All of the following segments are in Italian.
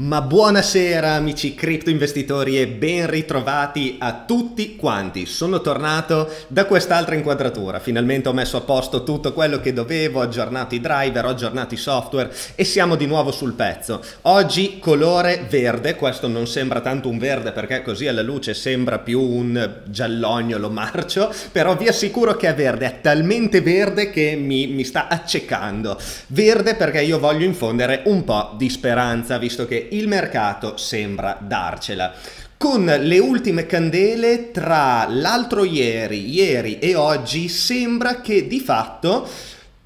Ma buonasera amici cripto investitori e ben ritrovati a tutti quanti. Sono tornato da quest'altra inquadratura. Finalmente ho messo a posto tutto quello che dovevo, ho aggiornato i driver, ho aggiornato i software e siamo di nuovo sul pezzo. Oggi colore verde, questo non sembra tanto un verde perché così alla luce sembra più un giallognolo marcio, però vi assicuro che è verde, è talmente verde che mi, mi sta accecando. Verde perché io voglio infondere un po' di speranza, visto che il mercato sembra darcela. Con le ultime candele tra l'altro ieri, ieri e oggi sembra che di fatto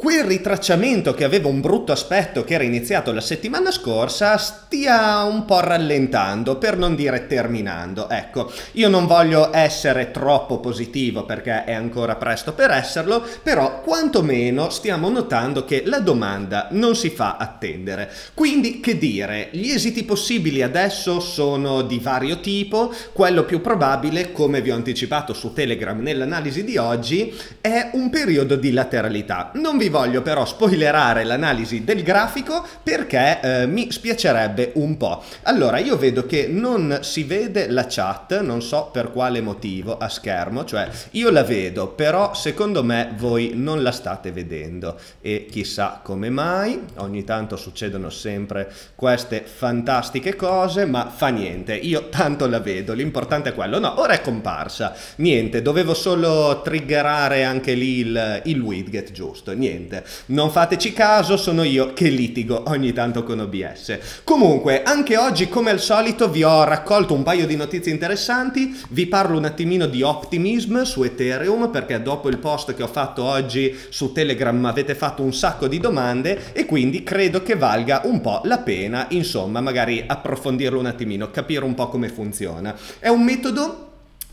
quel ritracciamento che aveva un brutto aspetto che era iniziato la settimana scorsa stia un po' rallentando, per non dire terminando. Ecco, io non voglio essere troppo positivo perché è ancora presto per esserlo, però quantomeno stiamo notando che la domanda non si fa attendere. Quindi, che dire, gli esiti possibili adesso sono di vario tipo, quello più probabile, come vi ho anticipato su Telegram nell'analisi di oggi, è un periodo di lateralità. Non vi voglio però spoilerare l'analisi del grafico perché eh, mi spiacerebbe un po'. Allora, io vedo che non si vede la chat, non so per quale motivo, a schermo, cioè io la vedo, però secondo me voi non la state vedendo e chissà come mai, ogni tanto succedono sempre queste fantastiche cose, ma fa niente, io tanto la vedo, l'importante è quello. No, ora è comparsa, niente, dovevo solo triggerare anche lì il, il widget giusto, niente niente. Non fateci caso, sono io che litigo ogni tanto con OBS. Comunque, anche oggi come al solito vi ho raccolto un paio di notizie interessanti, vi parlo un attimino di optimism su Ethereum perché dopo il post che ho fatto oggi su Telegram avete fatto un sacco di domande e quindi credo che valga un po' la pena, insomma, magari approfondirlo un attimino, capire un po' come funziona. È un metodo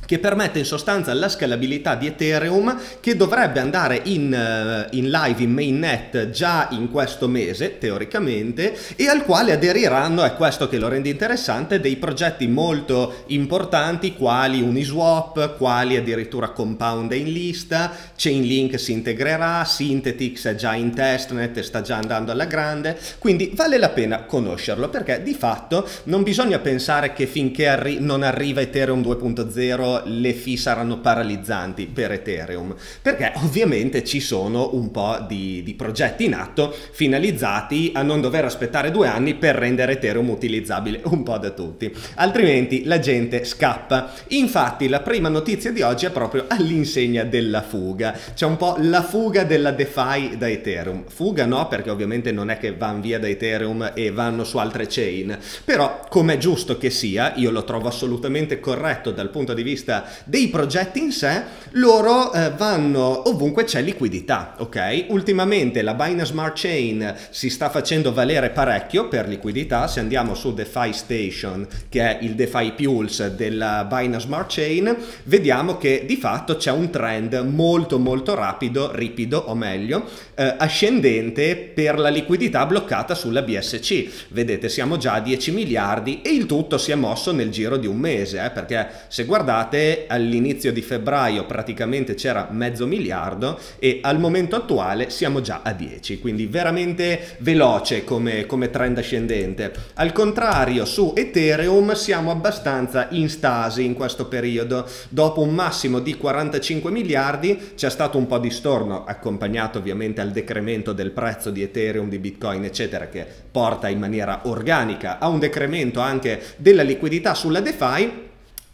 che permette in sostanza la scalabilità di Ethereum che dovrebbe andare in, uh, in, live in mainnet già in questo mese teoricamente e al quale aderiranno, è questo che lo rende interessante, dei progetti molto importanti quali Uniswap, quali addirittura Compound è in lista, Chainlink si integrerà, Synthetix è già in testnet e sta già andando alla grande, quindi vale la pena conoscerlo perché di fatto non bisogna pensare che finché arri- non arriva Ethereum 2.0 le fee saranno paralizzanti per Ethereum, perché ovviamente ci sono un po' di, di progetti in atto finalizzati a non dover aspettare due anni per rendere Ethereum utilizzabile un po' da tutti, altrimenti la gente scappa. Infatti la prima notizia di oggi è proprio all'insegna della fuga, c'è un po' la fuga della DeFi da Ethereum, fuga no perché ovviamente non è che vanno via da Ethereum e vanno su altre chain, però come è giusto che sia, io lo trovo assolutamente corretto dal punto di vista vista dei progetti in sé, loro eh, vanno ovunque c'è liquidità, ok? Ultimamente la Binance Smart Chain si sta facendo valere parecchio per liquidità, se andiamo su DeFi Station, che è il DeFi Pulse della Binance Smart Chain, vediamo che di fatto c'è un trend molto molto rapido, ripido o meglio, eh, ascendente per la liquidità bloccata sulla BSC. Vedete, siamo già a 10 miliardi e il tutto si è mosso nel giro di un mese, eh, perché se guardate volte all'inizio di febbraio praticamente c'era mezzo miliardo e al momento attuale siamo già a 10, quindi veramente veloce come, come trend ascendente. Al contrario su Ethereum siamo abbastanza in stasi in questo periodo, dopo un massimo di 45 miliardi c'è stato un po' di storno accompagnato ovviamente al decremento del prezzo di Ethereum, di Bitcoin eccetera che porta in maniera organica a un decremento anche della liquidità sulla DeFi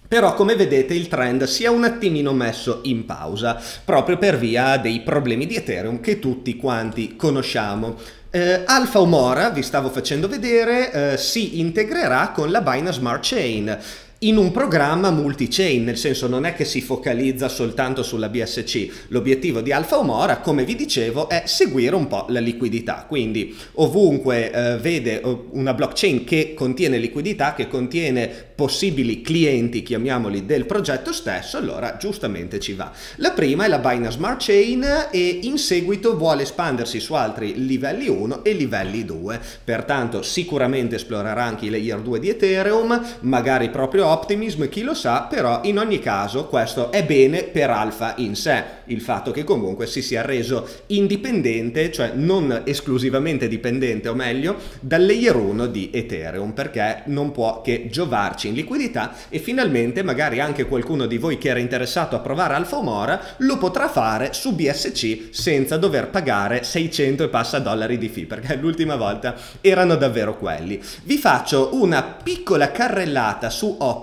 però come vedete il trend si è un attimino messo in pausa proprio per via dei problemi di Ethereum che tutti quanti conosciamo. Eh, Alpha Omora, vi stavo facendo vedere, eh, si integrerà con la Binance Smart Chain in un programma multi-chain, nel senso non è che si focalizza soltanto sulla BSC. L'obiettivo di Alpha Omora, come vi dicevo, è seguire un po' la liquidità. Quindi ovunque eh, vede eh, una blockchain che contiene liquidità, che contiene possibili clienti, chiamiamoli, del progetto stesso, allora giustamente ci va. La prima è la Binance Smart Chain e in seguito vuole espandersi su altri livelli 1 e livelli 2. Pertanto sicuramente esplorerà anche i layer 2 di Ethereum, magari proprio Optimism, chi lo sa, però in ogni caso questo è bene per Alpha in sé, il fatto che comunque si sia reso indipendente, cioè non esclusivamente dipendente, o meglio, dal layer 1 di Ethereum, perché non può che giovarci in liquidità e finalmente magari anche qualcuno di voi che era interessato a provare Alpha Omora lo potrà fare su BSC senza dover pagare 600 e passa dollari di fee, perché l'ultima volta erano davvero quelli. Vi faccio una piccola carrellata su Optimism,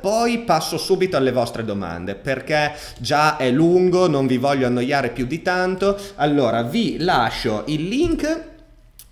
poi passo subito alle vostre domande, perché già è lungo, non vi voglio annoiare più di tanto. Allora, vi lascio il link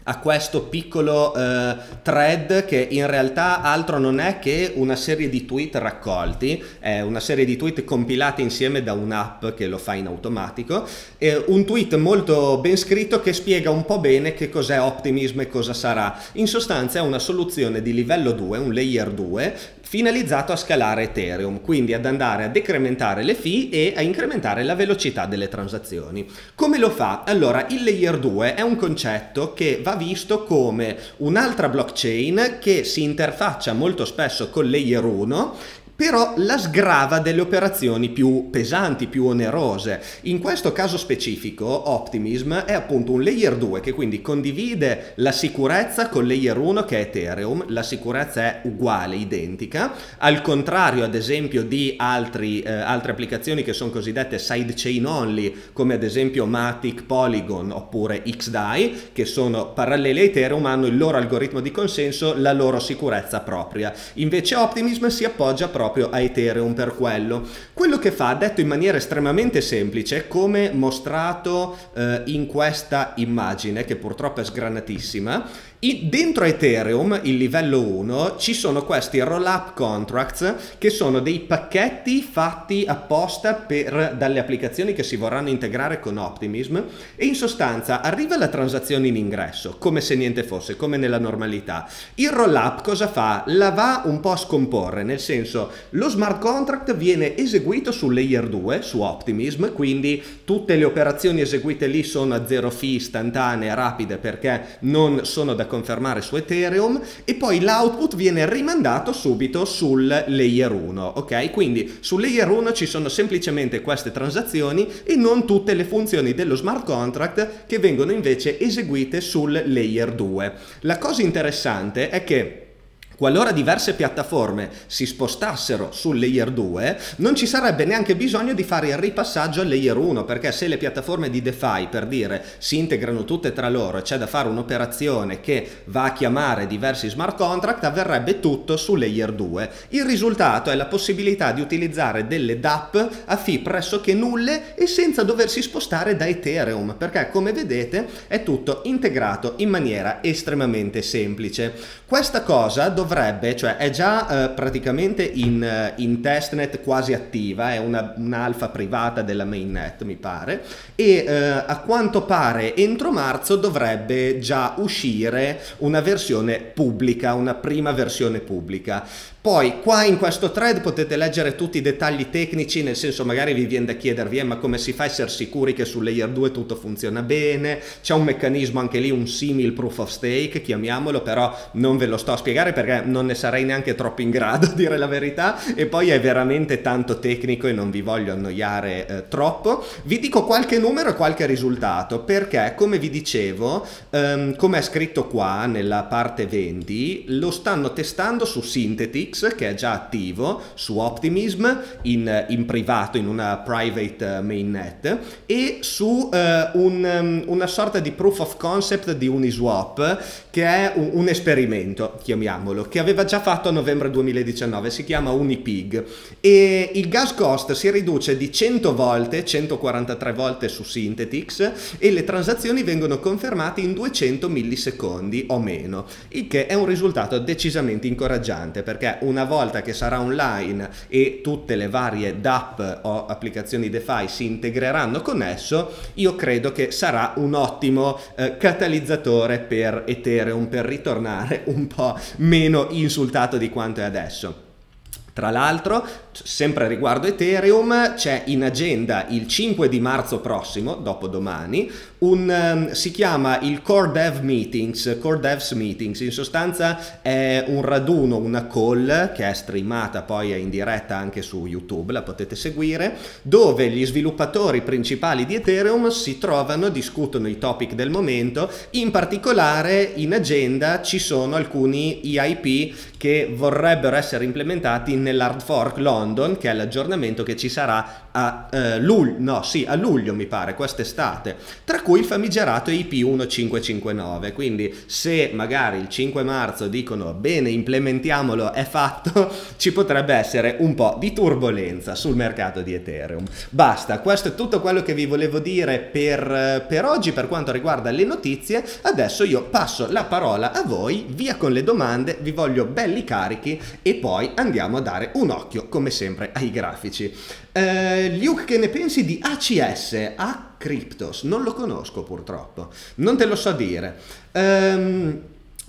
a questo piccolo eh, thread che in realtà altro non è che una serie di tweet raccolti, è una serie di tweet compilati insieme da un'app che lo fa in automatico, e un tweet molto ben scritto che spiega un po' bene che cos'è Optimism e cosa sarà. In sostanza è una soluzione di livello 2, un layer 2, finalizzato a scalare Ethereum, quindi ad andare a decrementare le fee e a incrementare la velocità delle transazioni. Come lo fa? Allora, il layer 2 è un concetto che va visto come un'altra blockchain che si interfaccia molto spesso con layer 1 però la sgrava delle operazioni più pesanti, più onerose. In questo caso specifico Optimism è appunto un layer 2 che quindi condivide la sicurezza con layer 1 che è Ethereum, la sicurezza è uguale, identica, al contrario ad esempio di altri, eh, altre applicazioni che sono cosiddette sidechain only come ad esempio Matic, Polygon oppure XDAI che sono parallele a Ethereum hanno il loro algoritmo di consenso, la loro sicurezza propria. Invece Optimism si appoggia proprio proprio a Ethereum per quello. Quello che fa, detto in maniera estremamente semplice, come mostrato eh, in questa immagine, che purtroppo è sgranatissima, dentro Ethereum, il livello 1, ci sono questi roll-up contracts che sono dei pacchetti fatti apposta per, dalle applicazioni che si vorranno integrare con Optimism e in sostanza arriva la transazione in ingresso, come se niente fosse, come nella normalità. Il roll-up cosa fa? La va un po' a scomporre, nel senso lo smart contract viene eseguito sul layer 2, su Optimism, quindi tutte le operazioni eseguite lì sono a zero fee, istantanee, rapide perché non sono da confermare su Ethereum e poi l'output viene rimandato subito sul layer 1, ok? Quindi sul layer 1 ci sono semplicemente queste transazioni e non tutte le funzioni dello smart contract che vengono invece eseguite sul layer 2. La cosa interessante è che Qualora diverse piattaforme si spostassero sul layer 2, non ci sarebbe neanche bisogno di fare il ripassaggio al layer 1, perché se le piattaforme di DeFi, per dire, si integrano tutte tra loro e c'è da fare un'operazione che va a chiamare diversi smart contract, avverrebbe tutto su layer 2. Il risultato è la possibilità di utilizzare delle DApp a fee pressoché nulle e senza doversi spostare da Ethereum, perché come vedete è tutto integrato in maniera estremamente semplice. Questa cosa dovrebbe dovrebbe, cioè è già eh, praticamente in, eh, in, testnet quasi attiva, è una, un'alfa privata della mainnet mi pare, e eh, a quanto pare entro marzo dovrebbe già uscire una versione pubblica, una prima versione pubblica. Poi qua in questo thread potete leggere tutti i dettagli tecnici, nel senso magari vi viene da chiedervi eh, ma come si fa a essere sicuri che sul layer 2 tutto funziona bene, c'è un meccanismo anche lì, un simil proof of stake, chiamiamolo, però non ve lo sto a spiegare perché non ne sarei neanche troppo in grado a dire la verità e poi è veramente tanto tecnico e non vi voglio annoiare eh, troppo. Vi dico qualche numero e qualche risultato perché come vi dicevo, ehm, come è scritto qua nella parte 20, lo stanno testando su Synthetic X che è già attivo su Optimism in, in privato, in una private eh, mainnet e su uh, un, um, una sorta di proof of concept di Uniswap che è un, un, esperimento, chiamiamolo, che aveva già fatto a novembre 2019, si chiama Unipig. E il gas cost si riduce di 100 volte, 143 volte su Synthetix e le transazioni vengono confermate in 200 millisecondi o meno, il che è un risultato decisamente incoraggiante perché una volta che sarà online e tutte le varie DApp o applicazioni DeFi si integreranno con esso, io credo che sarà un ottimo eh, catalizzatore per Ethereum per ritornare un po' meno insultato di quanto è adesso. Tra l'altro, sempre riguardo Ethereum, c'è in agenda il 5 di marzo prossimo, dopo domani, un, um, si chiama il Core Dev Meetings, Core Devs Meetings, in sostanza è un raduno, una call che è streamata poi in diretta anche su YouTube, la potete seguire, dove gli sviluppatori principali di Ethereum si trovano, discutono i topic del momento, in particolare in agenda ci sono alcuni EIP che vorrebbero essere implementati nell'hard fork London, che è l'aggiornamento che ci sarà a, eh, luglio, no, sì, a luglio mi pare, quest'estate, tra cui il famigerato IP1559. Quindi se magari il 5 marzo dicono bene, implementiamolo, è fatto, ci potrebbe essere un po' di turbolenza sul mercato di Ethereum. Basta, questo è tutto quello che vi volevo dire per, per oggi per quanto riguarda le notizie. Adesso io passo la parola a voi, via con le domande, vi voglio belli carichi e poi andiamo a dare un occhio come sempre ai grafici. Eh, Luke, che ne pensi di ACS? A Cryptos? Non lo conosco purtroppo, non te lo so dire. Um,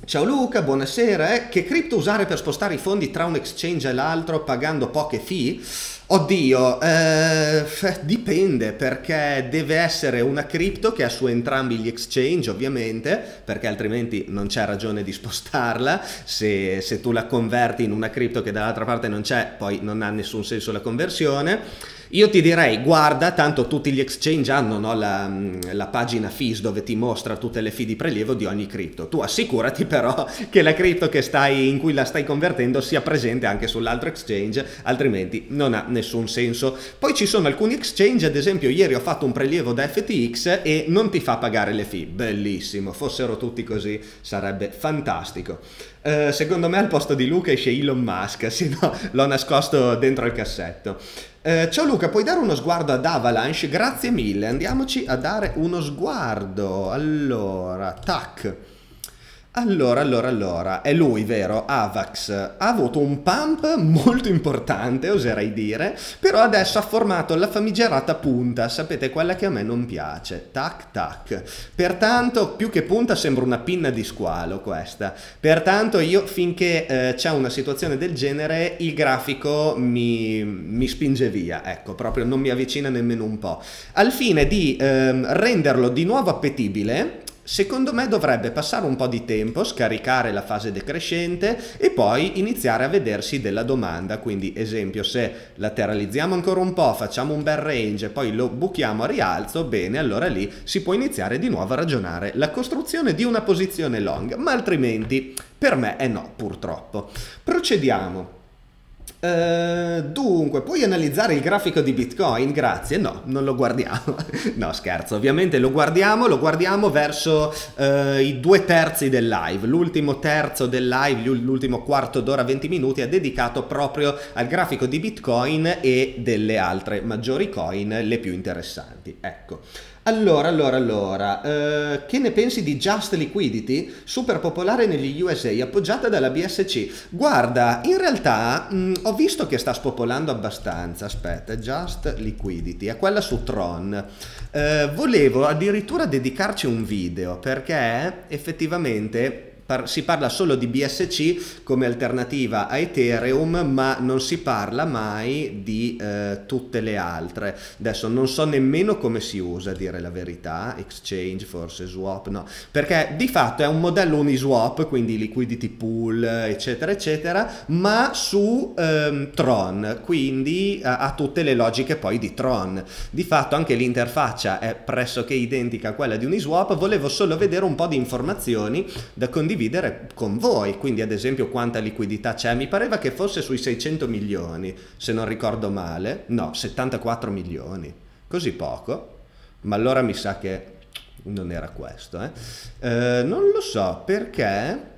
Ciao Luca, buonasera. Eh? Che cripto usare per spostare i fondi tra un exchange e l'altro pagando poche fee? Oddio, eh, dipende perché deve essere una cripto che ha su entrambi gli exchange ovviamente perché altrimenti non c'è ragione di spostarla. Se, se tu la converti in una cripto che dall'altra parte non c'è poi non ha nessun senso la conversione io ti direi, guarda, tanto tutti gli exchange hanno no, la, la, pagina fees dove ti mostra tutte le fee di prelievo di ogni cripto. Tu assicurati però che la cripto in cui la stai convertendo sia presente anche sull'altro exchange, altrimenti non ha nessun senso. Poi ci sono alcuni exchange, ad esempio ieri ho fatto un prelievo da FTX e non ti fa pagare le fee. Bellissimo, fossero tutti così sarebbe fantastico. Uh, secondo me al posto di Luca esce Elon Musk, sì no, l'ho nascosto dentro il cassetto. Eh, ciao Luca, puoi dare uno sguardo ad Avalanche? Grazie mille, andiamoci a dare uno sguardo. Allora, tac. Allora, allora, allora, è lui, vero? Avax ha avuto un pump molto importante, oserei dire, però adesso ha formato la famigerata punta, sapete, quella che a me non piace. Tac, tac. Pertanto, più che punta, sembra una pinna di squalo questa. Pertanto, io finché eh, c'è una situazione del genere, il grafico mi, mi, spinge via, ecco, proprio non mi avvicina nemmeno un po'. Al fine di eh, renderlo di nuovo appetibile, Secondo me dovrebbe passare un po' di tempo, scaricare la fase decrescente e poi iniziare a vedersi della domanda. Quindi, esempio, se lateralizziamo ancora un po', facciamo un bel range e poi lo buchiamo a rialzo, bene, allora lì si può iniziare di nuovo a ragionare la costruzione di una posizione long, ma altrimenti per me è no, purtroppo. Procediamo. Uh, dunque, puoi analizzare il grafico di Bitcoin? Grazie. No, non lo guardiamo. no, scherzo. Ovviamente lo guardiamo, lo guardiamo verso uh, i due terzi del live. L'ultimo terzo del live, l'ultimo quarto d'ora, 20 minuti è dedicato proprio al grafico di Bitcoin e delle altre maggiori coin, le più interessanti. Ecco. Allora, allora, allora, uh, che ne pensi di Just Liquidity? Super popolare negli USA, appoggiata dalla BSC. Guarda, in realtà mh, mm, ho visto che sta spopolando abbastanza. Aspetta, Just Liquidity, è quella su Tron. Uh, volevo addirittura dedicarci un video perché effettivamente par- si parla solo di BSC come alternativa a Ethereum, ma non si parla mai di eh, tutte le altre. Adesso non so nemmeno come si usa, a dire la verità, exchange, forse swap, no, perché di fatto è un modello Uniswap, quindi liquidity pool, eccetera, eccetera, ma su ehm, Tron, quindi ha, tutte le logiche poi di Tron. Di fatto anche l'interfaccia è pressoché identica a quella di Uniswap, volevo solo vedere un po' di informazioni da condividere condividere con voi, quindi ad esempio quanta liquidità c'è, mi pareva che fosse sui 600 milioni, se non ricordo male, no, 74 milioni, così poco, ma allora mi sa che non era questo, eh? Eh, non lo so perché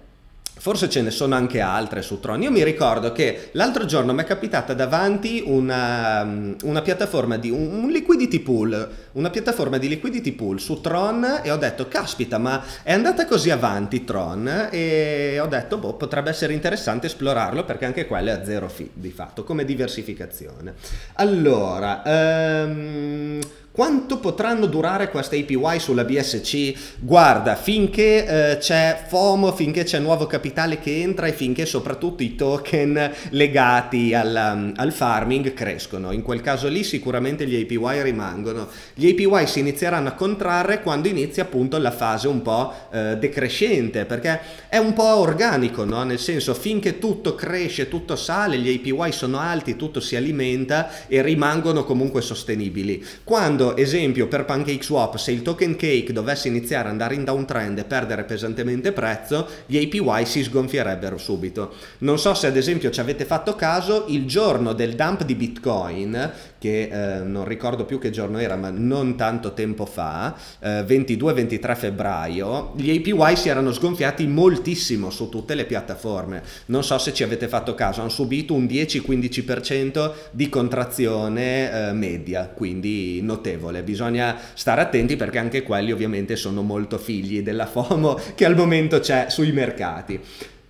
Forse ce ne sono anche altre su Tron. Io mi ricordo che l'altro giorno mi è capitata davanti una, una, piattaforma di un liquidity pool, una piattaforma di liquidity pool su Tron e ho detto caspita ma è andata così avanti Tron e ho detto boh potrebbe essere interessante esplorarlo perché anche quello è a zero fee di fatto come diversificazione. Allora, um, Quanto potranno durare queste APY sulla BSC? Guarda, finché eh, c'è FOMO, finché c'è nuovo capitale che entra e finché soprattutto i token legati al, um, al farming crescono. In quel caso lì sicuramente gli APY rimangono. Gli APY si inizieranno a contrarre quando inizia appunto la fase un po' eh, decrescente, perché è un po' organico, no? Nel senso, finché tutto cresce, tutto sale, gli APY sono alti, tutto si alimenta e rimangono comunque sostenibili. Quando Secondo esempio per PancakeSwap, se il token cake dovesse iniziare ad andare in downtrend e perdere pesantemente prezzo, gli APY si sgonfierebbero subito. Non so se ad esempio ci avete fatto caso, il giorno del dump di Bitcoin, che eh, non ricordo più che giorno era, ma non tanto tempo fa, eh, 22-23 febbraio, gli APY si erano sgonfiati moltissimo su tutte le piattaforme. Non so se ci avete fatto caso, hanno subito un 10-15% di contrazione eh, media, quindi notevole. Bisogna stare attenti perché anche quelli ovviamente sono molto figli della FOMO che al momento c'è sui mercati.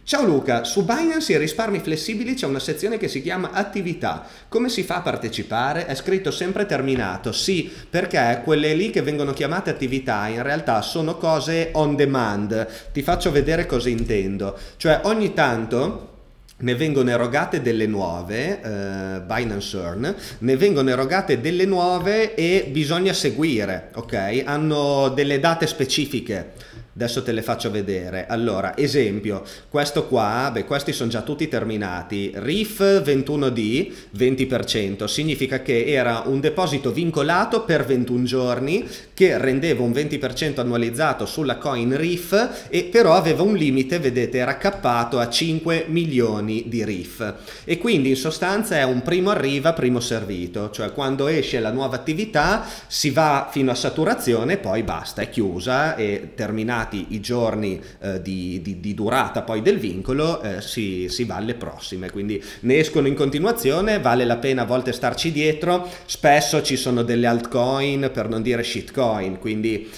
Ciao Luca, su Binance e risparmi flessibili c'è una sezione che si chiama attività. Come si fa a partecipare? È scritto sempre terminato. Sì, perché quelle lì che vengono chiamate attività in realtà sono cose on demand. Ti faccio vedere cosa intendo. Cioè ogni tanto ne vengono erogate delle nuove, eh, Binance Earn, ne vengono erogate delle nuove e bisogna seguire, ok? Hanno delle date specifiche. Adesso te le faccio vedere. Allora, esempio, questo qua, beh, questi sono già tutti terminati. RIF 21D, 20%, significa che era un deposito vincolato per 21 giorni che rendeva un 20% annualizzato sulla coin RIF e però aveva un limite, vedete, era cappato a 5 milioni di RIF. E quindi in sostanza è un primo arriva, primo servito, cioè quando esce la nuova attività si va fino a saturazione, poi basta, è chiusa e terminata terminati i giorni eh, di, di, di, durata poi del vincolo eh, si, si, va alle prossime, quindi ne escono in continuazione, vale la pena a volte starci dietro, spesso ci sono delle altcoin per non dire shitcoin, quindi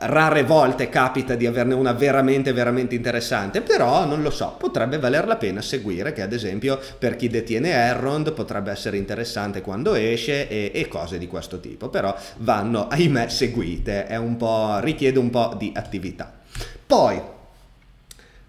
rare volte capita di averne una veramente veramente interessante però non lo so potrebbe valer la pena seguire che ad esempio per chi detiene Errond potrebbe essere interessante quando esce e, e cose di questo tipo però vanno ahimè seguite è un po' richiede un po' di attività. Poi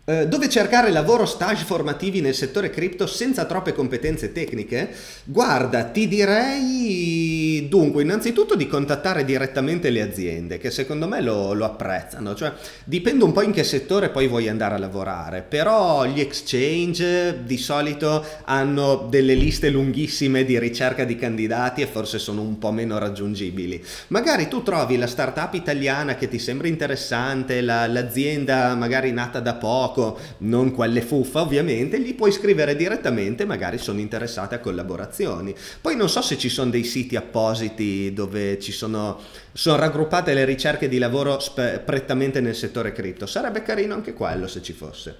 dove cercare lavoro stage formativi nel settore cripto senza troppe competenze tecniche? Guarda, ti direi dunque innanzitutto di contattare direttamente le aziende che secondo me lo, lo, apprezzano, cioè dipende un po' in che settore poi vuoi andare a lavorare, però gli exchange di solito hanno delle liste lunghissime di ricerca di candidati e forse sono un po' meno raggiungibili. Magari tu trovi la startup italiana che ti sembra interessante, la, l'azienda magari nata da poco, poco, non quelle fuffa ovviamente, gli puoi scrivere direttamente, magari sono interessate a collaborazioni. Poi non so se ci sono dei siti appositi dove ci sono, sono raggruppate le ricerche di lavoro prettamente nel settore cripto, sarebbe carino anche quello se ci fosse.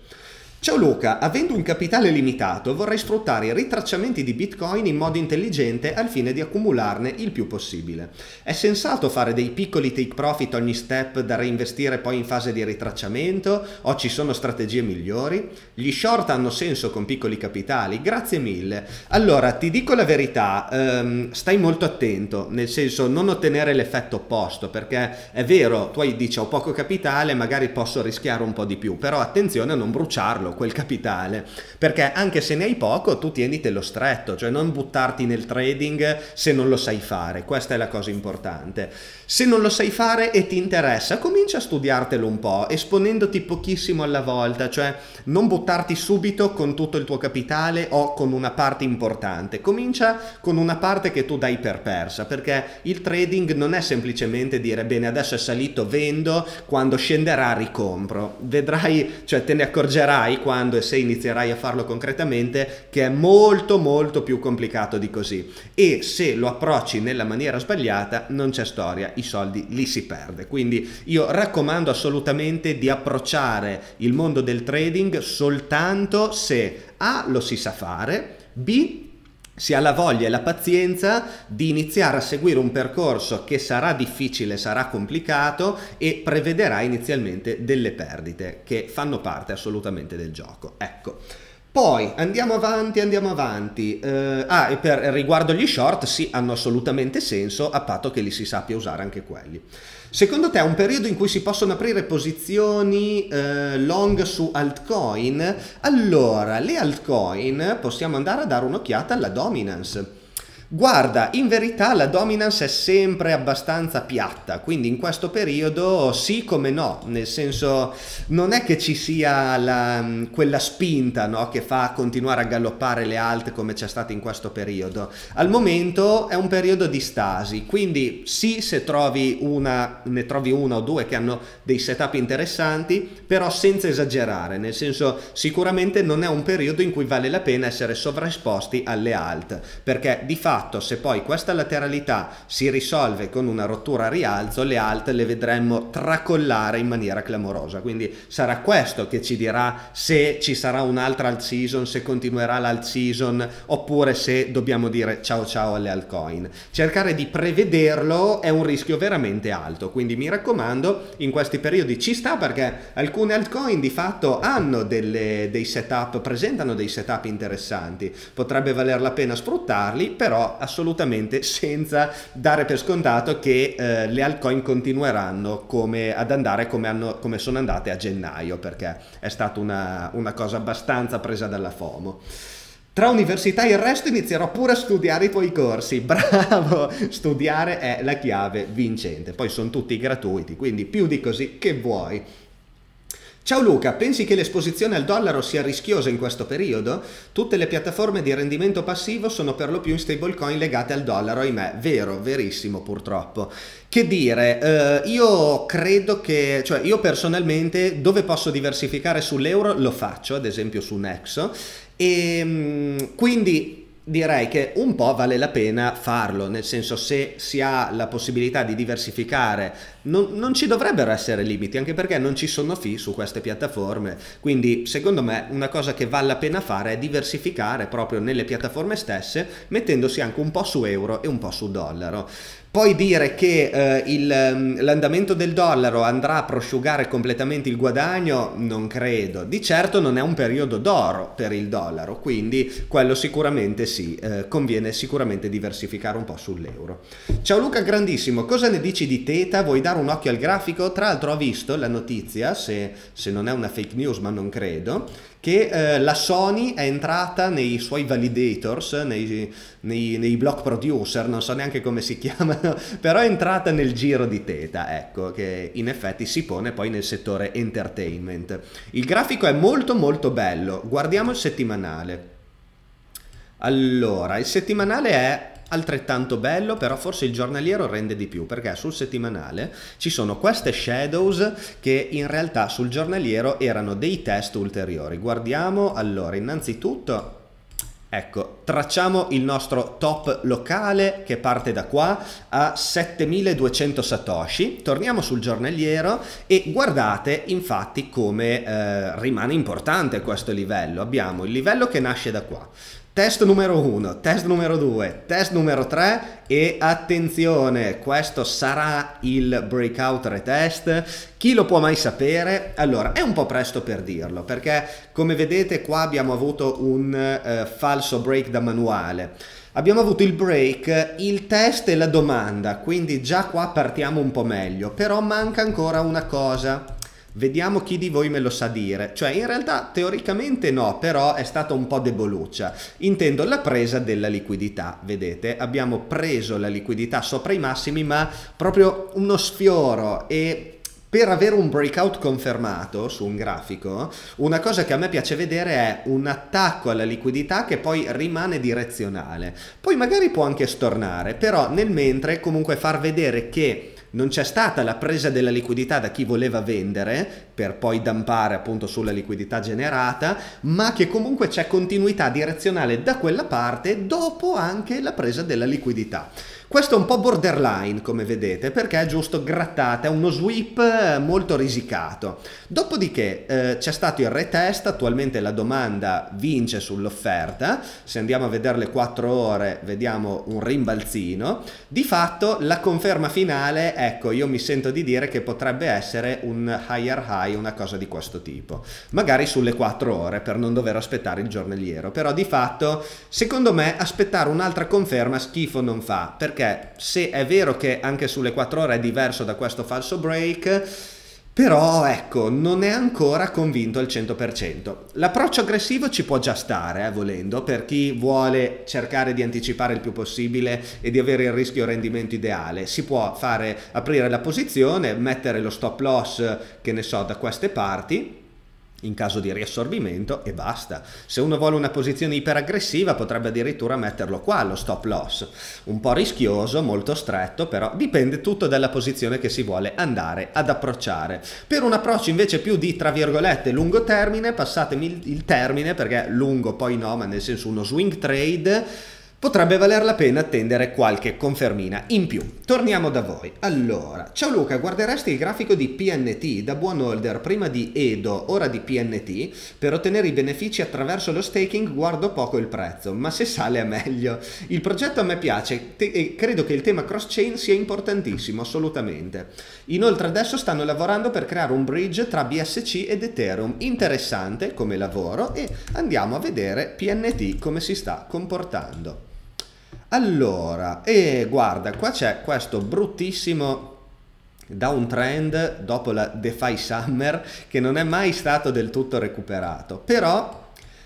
Ciao Luca, avendo un capitale limitato vorrei sfruttare i ritracciamenti di Bitcoin in modo intelligente al fine di accumularne il più possibile. È sensato fare dei piccoli take profit ogni step da reinvestire poi in fase di ritracciamento o ci sono strategie migliori? Gli short hanno senso con piccoli capitali? Grazie mille. Allora, ti dico la verità, ehm, stai molto attento, nel senso non ottenere l'effetto opposto, perché è vero, tu hai dici ho poco capitale, magari posso rischiare un po' di più, però attenzione a non bruciarlo quel capitale, perché anche se ne hai poco tu tienitelo stretto, cioè non buttarti nel trading se non lo sai fare, questa è la cosa importante. Se non lo sai fare e ti interessa, comincia a studiartelo un po', esponendoti pochissimo alla volta, cioè non buttarti subito con tutto il tuo capitale o con una parte importante, comincia con una parte che tu dai per persa, perché il trading non è semplicemente dire bene adesso è salito vendo, quando scenderà ricompro, vedrai, cioè te ne accorgerai quando e se inizierai a farlo concretamente che è molto molto più complicato di così. E se lo approcci nella maniera sbagliata non c'è storia, i soldi li si perde. Quindi io raccomando assolutamente di approcciare il mondo del trading soltanto se A lo si sa fare, B si ha la voglia e la pazienza di iniziare a seguire un percorso che sarà difficile, sarà complicato e prevederà inizialmente delle perdite che fanno parte assolutamente del gioco. Ecco. Poi andiamo avanti, andiamo avanti. Uh, ah, e per riguardo gli short, sì, hanno assolutamente senso, a patto che li si sappia usare anche quelli. Secondo te un periodo in cui si possono aprire posizioni uh, long su altcoin? Allora, le altcoin possiamo andare a dare un'occhiata alla dominance. Guarda, in verità la dominance è sempre abbastanza piatta, quindi in questo periodo sì come no, nel senso non è che ci sia la, quella spinta no, che fa continuare a galoppare le alte come c'è stata in questo periodo. Al momento è un periodo di stasi, quindi sì se trovi una, ne trovi una o due che hanno dei setup interessanti, però senza esagerare, nel senso sicuramente non è un periodo in cui vale la pena essere sovraesposti alle alt, perché di fatto fatto se poi questa lateralità si risolve con una rottura a rialzo, le alt le vedremmo tracollare in maniera clamorosa. Quindi sarà questo che ci dirà se ci sarà un'altra alt season, se continuerà l'alt season, oppure se dobbiamo dire ciao ciao alle altcoin. Cercare di prevederlo è un rischio veramente alto, quindi mi raccomando, in questi periodi ci sta perché alcune altcoin di fatto hanno delle, dei setup, presentano dei setup interessanti, potrebbe valer la pena sfruttarli, però assolutamente senza dare per scontato che eh, le altcoin continueranno come, ad andare come, hanno, come, sono andate a gennaio, perché è stata una, una cosa abbastanza presa dalla FOMO. Tra università e il resto inizierò pure a studiare i tuoi corsi. Bravo! Studiare è la chiave vincente. Poi sono tutti gratuiti, quindi più di così che vuoi. Ciao Luca, pensi che l'esposizione al dollaro sia rischiosa in questo periodo? Tutte le piattaforme di rendimento passivo sono per lo più in stablecoin legate al dollaro, ahimè. Vero, verissimo purtroppo. Che dire, eh, io credo che, cioè io personalmente dove posso diversificare sull'euro lo faccio, ad esempio su Nexo, e mm, quindi direi che un po' vale la pena farlo, nel senso se si ha la possibilità di diversificare non, non, ci dovrebbero essere limiti, anche perché non ci sono fee su queste piattaforme, quindi secondo me una cosa che vale la pena fare è diversificare proprio nelle piattaforme stesse, mettendosi anche un po' su euro e un po' su dollaro. Poi dire che eh, il, ehm, l'andamento del dollaro andrà a prosciugare completamente il guadagno, non credo. Di certo non è un periodo d'oro per il dollaro, quindi quello sicuramente sì, eh, conviene sicuramente diversificare un po' sull'euro. Ciao Luca, grandissimo, cosa ne dici di Teta? Vuoi dare un occhio al grafico? Tra l'altro ho visto la notizia, se, se non è una fake news ma non credo, che eh, la Sony è entrata nei suoi validators, nei, nei, nei, block producer, non so neanche come si chiamano, però è entrata nel giro di Teta, ecco, che in effetti si pone poi nel settore entertainment. Il grafico è molto molto bello, guardiamo il settimanale. Allora, il settimanale è altrettanto bello, però forse il giornaliero rende di più, perché sul settimanale ci sono queste shadows che in realtà sul giornaliero erano dei test ulteriori. Guardiamo allora, innanzitutto Ecco, tracciamo il nostro top locale che parte da qua a 7200 satoshi. Torniamo sul giornaliero e guardate infatti come eh, rimane importante questo livello. Abbiamo il livello che nasce da qua. Test numero 1, test numero 2, test numero 3 e attenzione, questo sarà il breakout retest. Chi lo può mai sapere? Allora, è un po' presto per dirlo perché come vedete qua abbiamo avuto un uh, falso break da manuale. Abbiamo avuto il break, il test e la domanda, quindi già qua partiamo un po' meglio, però manca ancora una cosa Vediamo chi di voi me lo sa dire. Cioè, in realtà teoricamente no, però è stata un po' deboluccia. Intendo la presa della liquidità. Vedete, abbiamo preso la liquidità sopra i massimi, ma proprio uno sfioro e per avere un breakout confermato su un grafico, una cosa che a me piace vedere è un attacco alla liquidità che poi rimane direzionale. Poi magari può anche stornare, però nel mentre comunque far vedere che non c'è stata la presa della liquidità da chi voleva vendere per poi dampare appunto sulla liquidità generata, ma che comunque c'è continuità direzionale da quella parte dopo anche la presa della liquidità. Questo è un po' borderline, come vedete, perché è giusto grattate, è uno sweep molto risicato. Dopodiché eh, c'è stato il retest, attualmente la domanda vince sull'offerta, se andiamo a vedere le 4 ore vediamo un rimbalzino. Di fatto la conferma finale, ecco, io mi sento di dire che potrebbe essere un higher high, una cosa di questo tipo. Magari sulle 4 ore per non dover aspettare il giornaliero, però di fatto secondo me aspettare un'altra conferma schifo non fa, perché perché se è vero che anche sulle 4 ore è diverso da questo falso break, però ecco, non è ancora convinto al 100%. L'approccio aggressivo ci può già stare, eh, volendo, per chi vuole cercare di anticipare il più possibile e di avere il rischio rendimento ideale. Si può fare aprire la posizione, mettere lo stop loss, che ne so, da queste parti in caso di riassorbimento e basta. Se uno vuole una posizione iperaggressiva potrebbe addirittura metterlo qua lo stop loss. Un po' rischioso, molto stretto, però dipende tutto dalla posizione che si vuole andare ad approcciare. Per un approccio invece più di, tra virgolette, lungo termine, passatemi il termine perché lungo poi no, ma nel senso uno swing trade potrebbe valer la pena attendere qualche confermina in più. Torniamo da voi. Allora, ciao Luca, guarderesti il grafico di PNT da buon holder prima di Edo, ora di PNT? Per ottenere i benefici attraverso lo staking guardo poco il prezzo, ma se sale è meglio. Il progetto a me piace e credo che il tema cross-chain sia importantissimo, assolutamente. Inoltre adesso stanno lavorando per creare un bridge tra BSC ed Ethereum, interessante come lavoro e andiamo a vedere PNT come si sta comportando. Allora, e guarda, qua c'è questo bruttissimo downtrend dopo la DeFi Summer che non è mai stato del tutto recuperato, però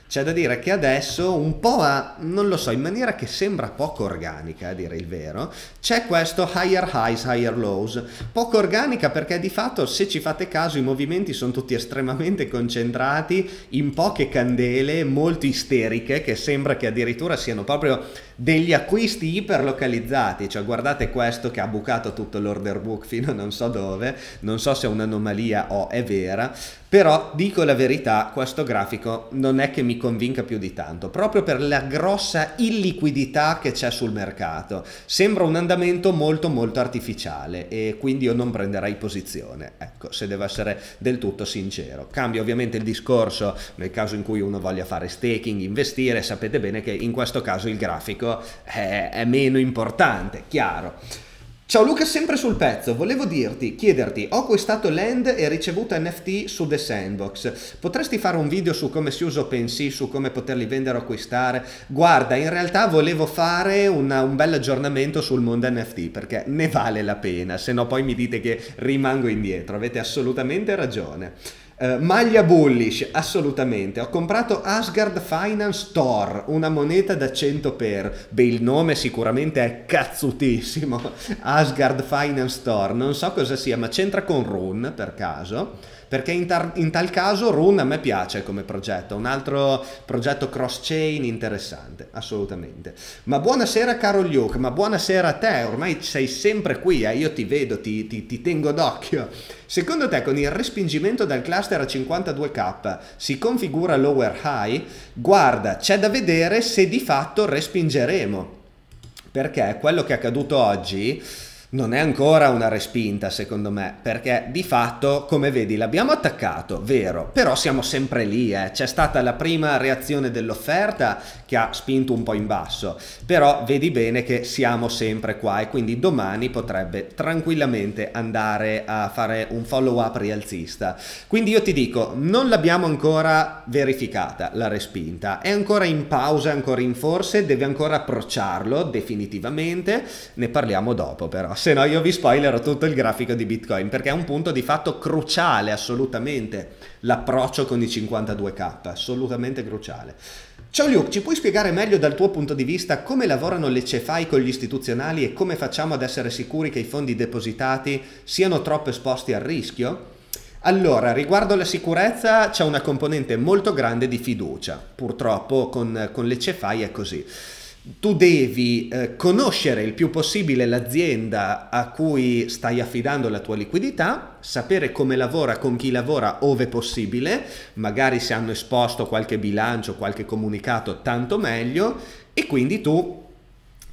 c'è da dire che adesso un po' a, non lo so, in maniera che sembra poco organica a dire il vero, c'è questo higher highs, higher lows. Poco organica perché di fatto se ci fate caso i movimenti sono tutti estremamente concentrati in poche candele molto isteriche che sembra che addirittura siano proprio degli acquisti iperlocalizzati, cioè guardate questo che ha bucato tutto l'order book fino a non so dove, non so se è un'anomalia o è vera, però dico la verità, questo grafico non è che mi convinca più di tanto, proprio per la grossa illiquidità che c'è sul mercato. Sembra un andamento molto molto artificiale e quindi io non prenderei posizione, ecco, se devo essere del tutto sincero. Cambia ovviamente il discorso nel caso in cui uno voglia fare staking, investire, sapete bene che in questo caso il grafico è, è meno importante, chiaro. Ciao Luca, sempre sul pezzo. Volevo dirti, chiederti, ho acquistato land e ricevuto NFT su The Sandbox. Potresti fare un video su come si usa OpenSea, su come poterli vendere o acquistare? Guarda, in realtà volevo fare una, un bel aggiornamento sul mondo NFT perché ne vale la pena, se no poi mi dite che rimango indietro. Avete assolutamente ragione. Uh, maglia bullish, assolutamente. Ho comprato Asgard Finance Store, una moneta da 100 per. Beh, il nome sicuramente è cazzutissimo. Asgard Finance Store, non so cosa sia, ma c'entra con Rune per caso perché in, tar- in, tal caso Rune a me piace come progetto, un altro progetto cross-chain interessante, assolutamente. Ma buonasera caro Luke, ma buonasera a te, ormai sei sempre qui, eh? io ti vedo, ti, ti, ti tengo d'occhio. Secondo te con il respingimento del cluster a 52k si configura lower high? Guarda, c'è da vedere se di fatto respingeremo. Perché quello che è accaduto oggi non è ancora una respinta secondo me, perché di fatto, come vedi, l'abbiamo attaccato, vero, però siamo sempre lì, eh. c'è stata la prima reazione dell'offerta che ha spinto un po' in basso, però vedi bene che siamo sempre qua e quindi domani potrebbe tranquillamente andare a fare un follow up rialzista. Quindi io ti dico, non l'abbiamo ancora verificata la respinta, è ancora in pausa, ancora in forse, deve ancora approcciarlo definitivamente, ne parliamo dopo però se no io vi spoilerò tutto il grafico di Bitcoin perché è un punto di fatto cruciale assolutamente l'approccio con i 52k, assolutamente cruciale. Ciao Luke, ci puoi spiegare meglio dal tuo punto di vista come lavorano le CFI con gli istituzionali e come facciamo ad essere sicuri che i fondi depositati siano troppo esposti al rischio? Allora, riguardo la sicurezza c'è una componente molto grande di fiducia, purtroppo con, con le CFI è così tu devi eh, conoscere il più possibile l'azienda a cui stai affidando la tua liquidità, sapere come lavora, con chi lavora, ove possibile, magari se hanno esposto qualche bilancio, qualche comunicato, tanto meglio, e quindi tu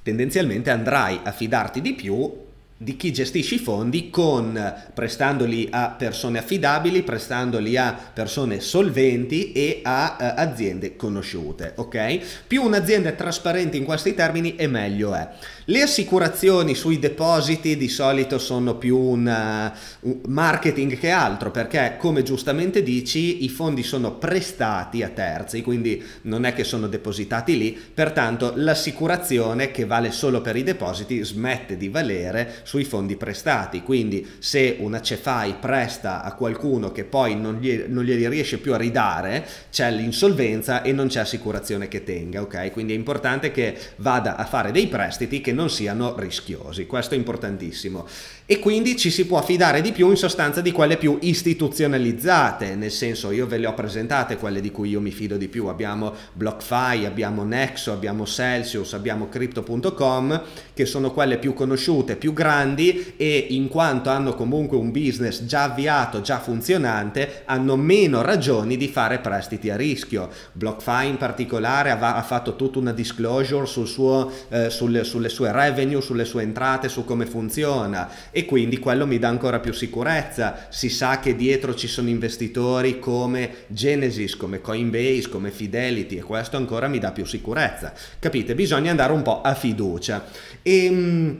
tendenzialmente andrai a fidarti di più di chi gestisce i fondi con prestandoli a persone affidabili, prestandoli a persone solventi e a uh, aziende conosciute, ok? Più un'azienda è trasparente in questi termini e meglio è. Le assicurazioni sui depositi di solito sono più un, uh, un marketing che altro perché come giustamente dici i fondi sono prestati a terzi, quindi non è che sono depositati lì, pertanto l'assicurazione che vale solo per i depositi smette di valere sui fondi prestati, quindi se una CEFAI presta a qualcuno che poi non, gli, non glieli riesce più a ridare, c'è l'insolvenza e non c'è assicurazione che tenga, ok? Quindi è importante che vada a fare dei prestiti che non siano rischiosi, questo è importantissimo. E quindi ci si può fidare di più in sostanza di quelle più istituzionalizzate, nel senso io ve le ho presentate quelle di cui io mi fido di più, abbiamo BlockFi, abbiamo Nexo, abbiamo Celsius, abbiamo Crypto.com, che sono quelle più conosciute, più grandi e in quanto hanno comunque un business già avviato, già funzionante, hanno meno ragioni di fare prestiti a rischio. BlockFi in particolare ha, fatto tutta una disclosure sul suo, eh, sulle, sulle sue revenue, sulle sue entrate, su come funziona e quindi quello mi dà ancora più sicurezza. Si sa che dietro ci sono investitori come Genesis, come Coinbase, come Fidelity e questo ancora mi dà più sicurezza. Capite? Bisogna andare un po' a fiducia. E, ehm,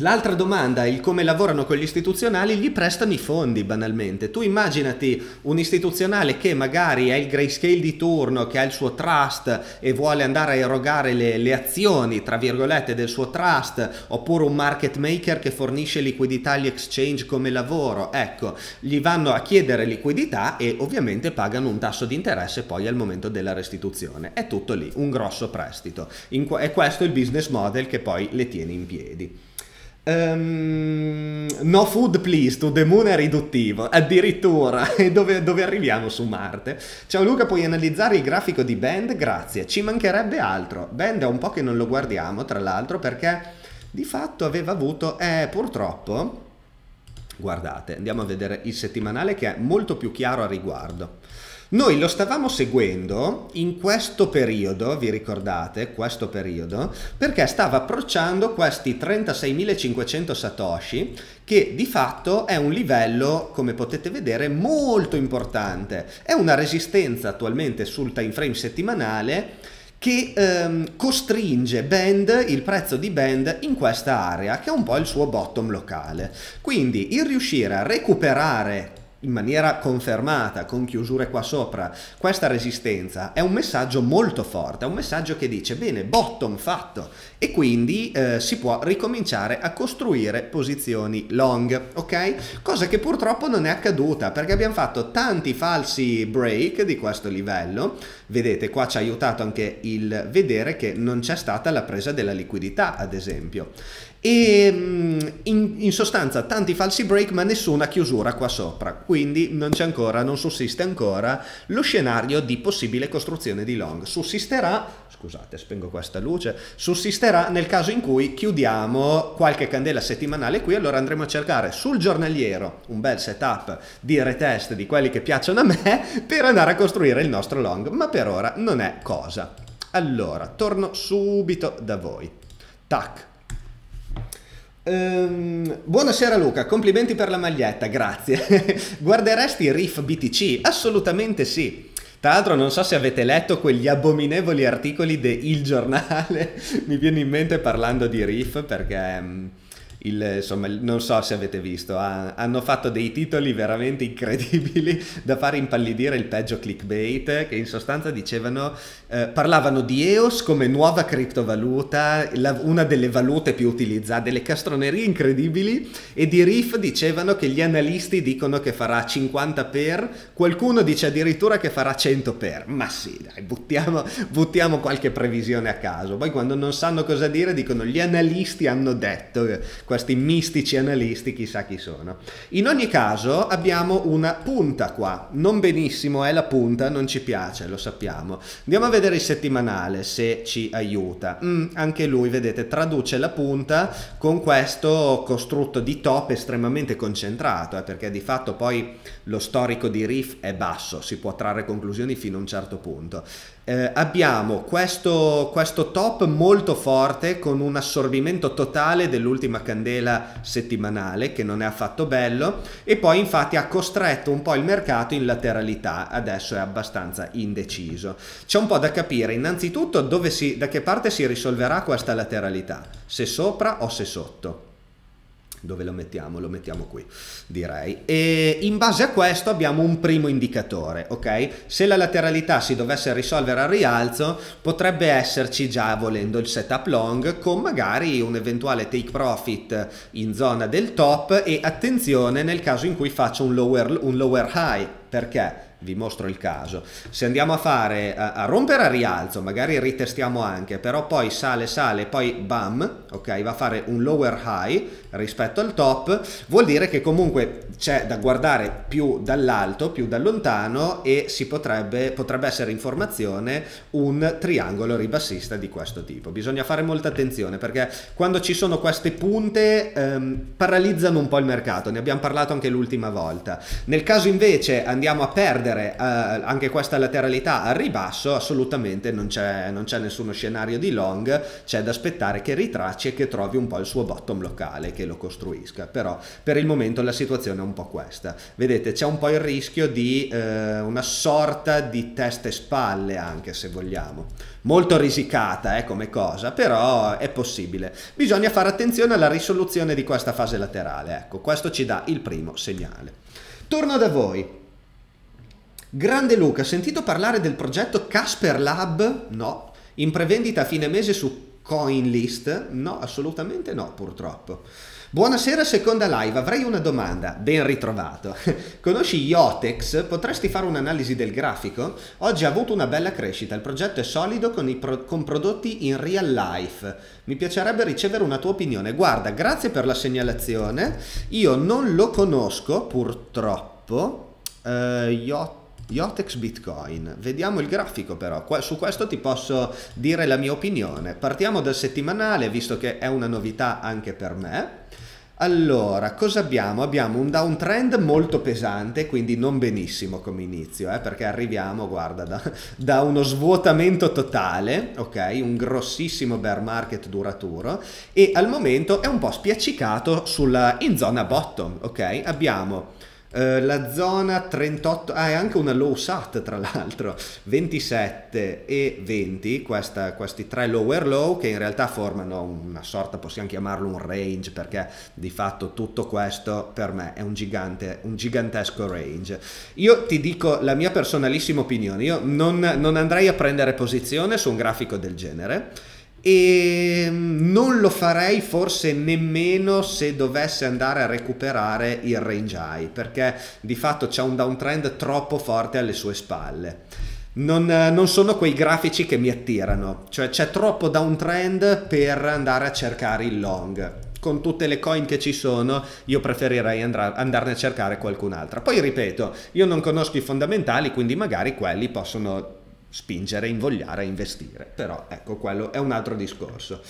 L'altra domanda, il come lavorano con gli istituzionali, gli prestano i fondi banalmente. Tu immaginati un istituzionale che magari è il grayscale di turno, che ha il suo trust e vuole andare a erogare le, le, azioni, tra virgolette, del suo trust, oppure un market maker che fornisce liquidità agli exchange come lavoro. Ecco, gli vanno a chiedere liquidità e ovviamente pagano un tasso di interesse poi al momento della restituzione. È tutto lì, un grosso prestito. In, e questo è il business model che poi le tiene in piedi. Um, no food please, to the moon è riduttivo, addirittura, dove, dove arriviamo su Marte? Ciao Luca, puoi analizzare il grafico di Band? Grazie, ci mancherebbe altro. Band è un po' che non lo guardiamo, tra l'altro, perché di fatto aveva avuto, eh, purtroppo, guardate, andiamo a vedere il settimanale che è molto più chiaro a riguardo. Noi lo stavamo seguendo in questo periodo, vi ricordate, questo periodo, perché stava approcciando questi 36.500 satoshi che di fatto è un livello, come potete vedere, molto importante. È una resistenza attualmente sul time frame settimanale che ehm, costringe Band, il prezzo di Band in questa area che è un po' il suo bottom locale. Quindi il riuscire a recuperare in maniera confermata, con chiusure qua sopra, questa resistenza è un messaggio molto forte, è un messaggio che dice bene, bottom fatto. E quindi eh, si può ricominciare a costruire posizioni long, ok? Cosa che purtroppo non è accaduta perché abbiamo fatto tanti falsi break di questo livello, vedete qua ci ha aiutato anche il vedere che non c'è stata la presa della liquidità ad esempio e mm, in, in, sostanza tanti falsi break ma nessuna chiusura qua sopra. Quindi non c'è ancora non sussiste ancora lo scenario di possibile costruzione di long. Sussisterà scusate spengo questa luce sussisterà nel caso in cui chiudiamo qualche candela settimanale qui allora andremo a cercare sul giornaliero un bel setup di retest di quelli che piacciono a me per andare a costruire il nostro long. Ma per ora non è cosa. Allora torno subito da voi. Tac Um, buonasera Luca, complimenti per la maglietta, grazie. Guarderesti Riff BTC? Assolutamente sì. Tra l'altro non so se avete letto quegli abominevoli articoli de Il Giornale, mi viene in mente parlando di Riff perché... Il, insomma, non so se avete visto, ha, hanno fatto dei titoli veramente incredibili da fare impallidire il peggio clickbait, che in sostanza dicevano, eh, parlavano di EOS come nuova criptovaluta, la, una delle valute più utilizzate, delle castronerie incredibili, e di RIF dicevano che gli analisti dicono che farà 50 per, qualcuno dice addirittura che farà 100 per, ma sì, dai, buttiamo, buttiamo qualche previsione a caso, poi quando non sanno cosa dire dicono gli analisti hanno detto questi mistici analisti, chissà chi sono. In ogni caso abbiamo una punta qua, non benissimo è la punta, non ci piace, lo sappiamo. Andiamo a vedere il settimanale se ci aiuta. Mm, anche lui, vedete, traduce la punta con questo costrutto di top estremamente concentrato, eh, perché di fatto poi lo storico di Riff è basso, si può trarre conclusioni fino a un certo punto. Eh, abbiamo questo, questo top molto forte con un assorbimento totale dell'ultima candela settimanale che non è affatto bello e poi infatti ha costretto un po' il mercato in lateralità, adesso è abbastanza indeciso. C'è un po' da capire. Innanzitutto si, da che parte si risolverà questa lateralità, se sopra o se sotto dove lo mettiamo? Lo mettiamo qui, direi. E in base a questo abbiamo un primo indicatore, ok? Se la lateralità si dovesse risolvere al rialzo, potrebbe esserci già volendo il setup long con magari un eventuale take profit in zona del top e attenzione nel caso in cui faccia un lower, un lower high, perché? vi mostro il caso. Se andiamo a fare a, a, rompere a rialzo, magari ritestiamo anche, però poi sale sale, poi bam, ok, va a fare un lower high rispetto al top, vuol dire che comunque c'è da guardare più dall'alto, più da lontano e si potrebbe, potrebbe essere in formazione un triangolo ribassista di questo tipo. Bisogna fare molta attenzione perché quando ci sono queste punte ehm, paralizzano un po' il mercato, ne abbiamo parlato anche l'ultima volta. Nel caso invece andiamo a perdere eh, anche questa lateralità al ribasso, assolutamente non c'è, non c'è nessuno scenario di long, c'è da aspettare che ritracci e che trovi un po' il suo bottom locale, che lo costruisca. Però per il momento la situazione è un po' questa. Vedete, c'è un po' il rischio di eh, una sorta di teste spalle, anche se vogliamo. Molto risicata eh, come cosa, però è possibile. Bisogna fare attenzione alla risoluzione di questa fase laterale. Ecco, questo ci dà il primo segnale. Torno da voi. Grande Luca, sentito parlare del progetto Casper Lab? No. In prevendita a fine mese su CoinList? No, assolutamente no, purtroppo. Buonasera, seconda live. Avrei una domanda. Ben ritrovato. Conosci Yotex? Potresti fare un'analisi del grafico? Oggi ha avuto una bella crescita. Il progetto è solido con, pro- con, prodotti in real life. Mi piacerebbe ricevere una tua opinione. Guarda, grazie per la segnalazione. Io non lo conosco, purtroppo. Uh, Yotex Yotex Bitcoin, vediamo il grafico però, su questo ti posso dire la mia opinione. Partiamo dal settimanale, visto che è una novità anche per me. Allora, cosa abbiamo? Abbiamo un downtrend molto pesante, quindi non benissimo come inizio, eh, perché arriviamo, guarda, da, da, uno svuotamento totale, ok? Un grossissimo bear market duraturo e al momento è un po' spiaccicato sulla, in zona bottom, ok? Abbiamo Uh, la zona 38, ah è anche una low SAT tra l'altro, 27 e 20, questa, questi tre lower low che in realtà formano una sorta, possiamo chiamarlo un range perché di fatto tutto questo per me è un gigante, un gigantesco range. Io ti dico la mia personalissima opinione, io non, non andrei a prendere posizione su un grafico del genere, e non lo farei forse nemmeno se dovesse andare a recuperare il range high perché di fatto c'è un downtrend troppo forte alle sue spalle. Non, non, sono quei grafici che mi attirano, cioè c'è troppo downtrend per andare a cercare il long. Con tutte le coin che ci sono, io preferirei andra, andarne a cercare qualcun'altra. Poi ripeto, io non conosco i fondamentali, quindi magari quelli possono spingere, invogliare a investire. Però ecco, quello è un altro discorso.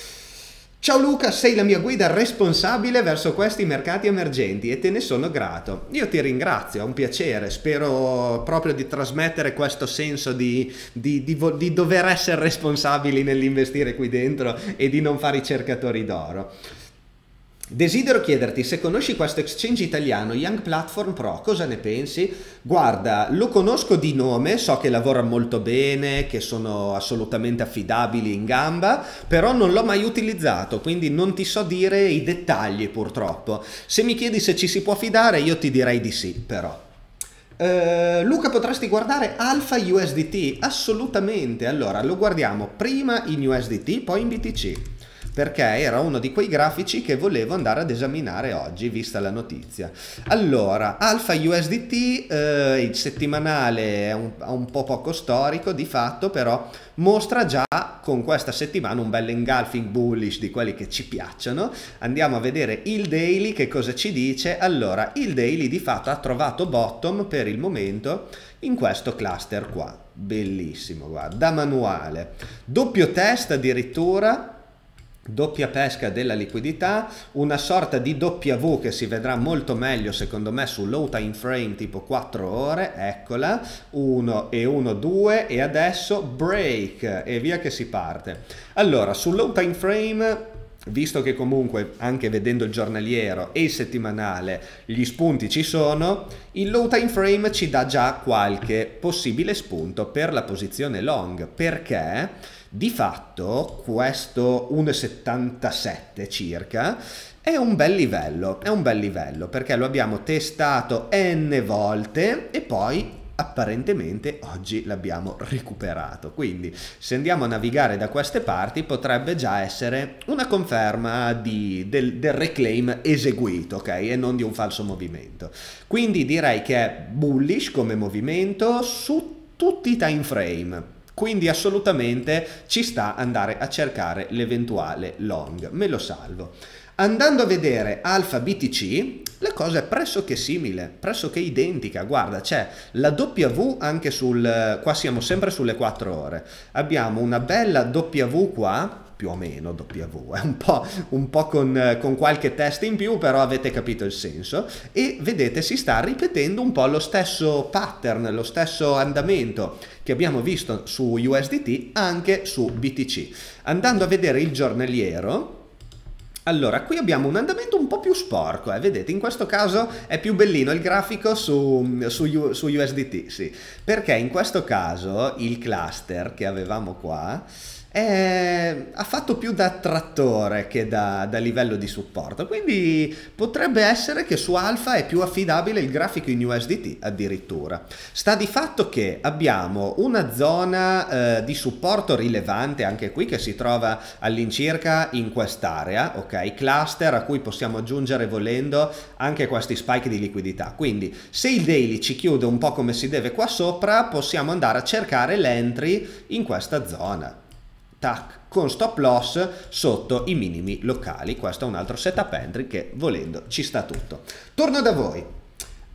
Ciao Luca, sei la mia guida responsabile verso questi mercati emergenti e te ne sono grato. Io ti ringrazio, è un piacere, spero proprio di trasmettere questo senso di, di, di, di dover essere responsabili nell'investire qui dentro e di non fare i cercatori d'oro. Desidero chiederti se conosci questo exchange italiano Young Platform Pro, cosa ne pensi? Guarda, lo conosco di nome, so che lavora molto bene, che sono assolutamente affidabili in gamba, però non l'ho mai utilizzato, quindi non ti so dire i dettagli purtroppo. Se mi chiedi se ci si può fidare, io ti direi di sì, però. Uh, Luca potresti guardare Alpha USDT? Assolutamente, allora lo guardiamo prima in USDT, poi in BTC perché era uno di quei grafici che volevo andare ad esaminare oggi, vista la notizia. Allora, Alpha USDT, eh, il settimanale è un, un, po' poco storico di fatto, però mostra già con questa settimana un bel engulfing bullish di quelli che ci piacciono. Andiamo a vedere il daily, che cosa ci dice? Allora, il daily di fatto ha trovato bottom per il momento in questo cluster qua. Bellissimo, guarda, da manuale. Doppio test addirittura doppia pesca della liquidità, una sorta di W che si vedrà molto meglio secondo me su low time frame tipo 4 ore, eccola, 1 e 1, 2 e adesso break e via che si parte. Allora, su low time frame visto che comunque anche vedendo il giornaliero e il settimanale gli spunti ci sono, il low time frame ci dà già qualche possibile spunto per la posizione long, perché? Di fatto questo 1,77 circa è un bel livello, è un bel livello perché lo abbiamo testato n volte e poi apparentemente oggi l'abbiamo recuperato. Quindi se andiamo a navigare da queste parti potrebbe già essere una conferma di, del, del, reclaim eseguito, ok? E non di un falso movimento. Quindi direi che è bullish come movimento su tutti i time frame quindi assolutamente ci sta andare a cercare l'eventuale long, me lo salvo. Andando a vedere Alpha BTC, la cosa è pressoché simile, pressoché identica. Guarda, c'è la W anche sul... qua siamo sempre sulle 4 ore. Abbiamo una bella W qua, più o meno W, è un po', un po con, con, qualche test in più, però avete capito il senso. E vedete, si sta ripetendo un po' lo stesso pattern, lo stesso andamento che abbiamo visto su USDT anche su BTC. Andando a vedere il giornaliero, allora, qui abbiamo un andamento un po' più sporco, eh? vedete, in questo caso è più bellino il grafico su, su, su USDT, sì, perché in questo caso il cluster che avevamo qua è, ha fatto più da trattore che da, da, livello di supporto quindi potrebbe essere che su Alpha è più affidabile il grafico in USDT addirittura. Sta di fatto che abbiamo una zona eh, di supporto rilevante anche qui che si trova all'incirca in quest'area ok? Cluster a cui possiamo aggiungere volendo anche questi spike di liquidità. Quindi se il daily ci chiude un po' come si deve qua sopra possiamo andare a cercare l'entry in questa zona tac, con stop loss sotto i minimi locali. Questo è un altro setup entry che volendo ci sta tutto. Torno da voi.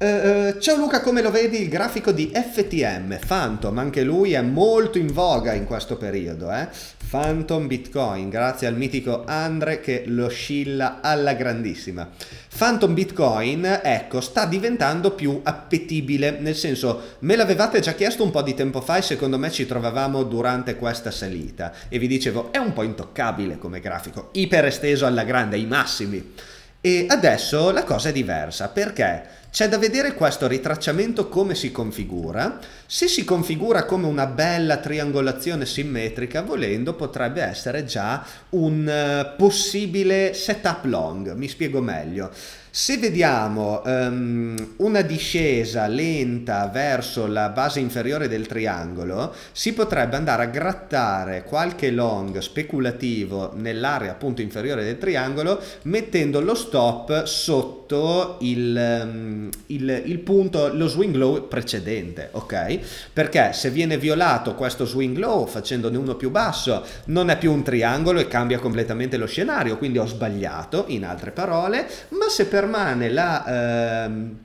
Uh, ciao Luca, come lo vedi il grafico di FTM, Phantom, anche lui è molto in voga in questo periodo, eh? Phantom Bitcoin, grazie al mitico Andre che lo scilla alla grandissima. Phantom Bitcoin, ecco, sta diventando più appetibile, nel senso, me l'avevate già chiesto un po' di tempo fa e secondo me ci trovavamo durante questa salita e vi dicevo, è un po' intoccabile come grafico, iper esteso alla grande, ai massimi. E adesso la cosa è diversa, perché? C'è da vedere questo ritracciamento come si configura. Se si configura come una bella triangolazione simmetrica, volendo potrebbe essere già un uh, possibile setup long. Mi spiego meglio. Se vediamo um, una discesa lenta verso la base inferiore del triangolo, si potrebbe andare a grattare qualche long speculativo nell'area appunto inferiore del triangolo, mettendo lo stop sotto il, um, il, il punto, lo swing low precedente, ok? Perché se viene violato questo swing low facendone uno più basso, non è più un triangolo e cambia completamente lo scenario, quindi ho sbagliato, in altre parole, ma se per permane la... Ehm,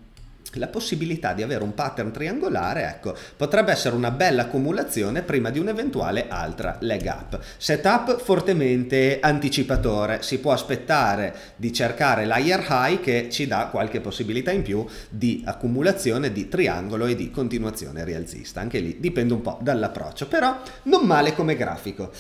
la possibilità di avere un pattern triangolare, ecco, potrebbe essere una bella accumulazione prima di un'eventuale altra leg up. Setup fortemente anticipatore, si può aspettare di cercare l'higher high che ci dà qualche possibilità in più di accumulazione di triangolo e di continuazione rialzista, anche lì dipende un po' dall'approccio, però non male come grafico.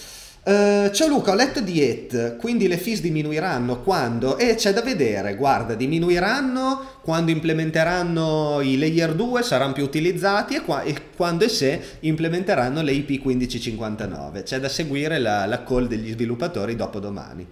Uh, ciao Luca, ho letto di ETH, quindi le fees diminuiranno quando? E eh, c'è da vedere, guarda, diminuiranno quando implementeranno i layer 2, saranno più utilizzati e, qua, e quando e se implementeranno le IP 1559. C'è da seguire la, la call degli sviluppatori dopo domani.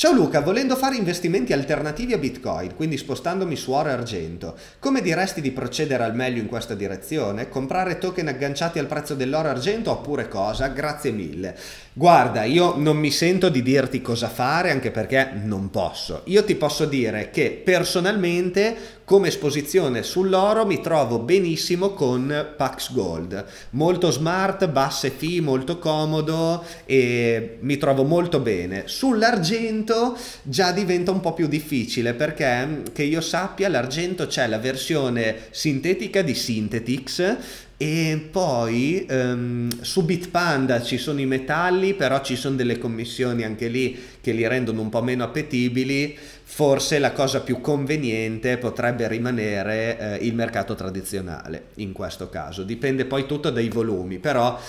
Ciao Luca, volendo fare investimenti alternativi a Bitcoin, quindi spostandomi su oro e argento, come diresti di procedere al meglio in questa direzione? Comprare token agganciati al prezzo dell'oro e argento oppure cosa? Grazie mille. Guarda, io non mi sento di dirti cosa fare anche perché non posso. Io ti posso dire che personalmente come esposizione sull'oro mi trovo benissimo con Pax Gold. Molto smart, basse fee, molto comodo e mi trovo molto bene. Sull'argento già diventa un po' più difficile perché che io sappia l'argento c'è la versione sintetica di Synthetix E poi um, su Bitpanda ci sono i metalli, però ci sono delle commissioni anche lì che li rendono un po' meno appetibili. Forse la cosa più conveniente potrebbe rimanere eh, il mercato tradizionale in questo caso. Dipende poi tutto dai volumi, però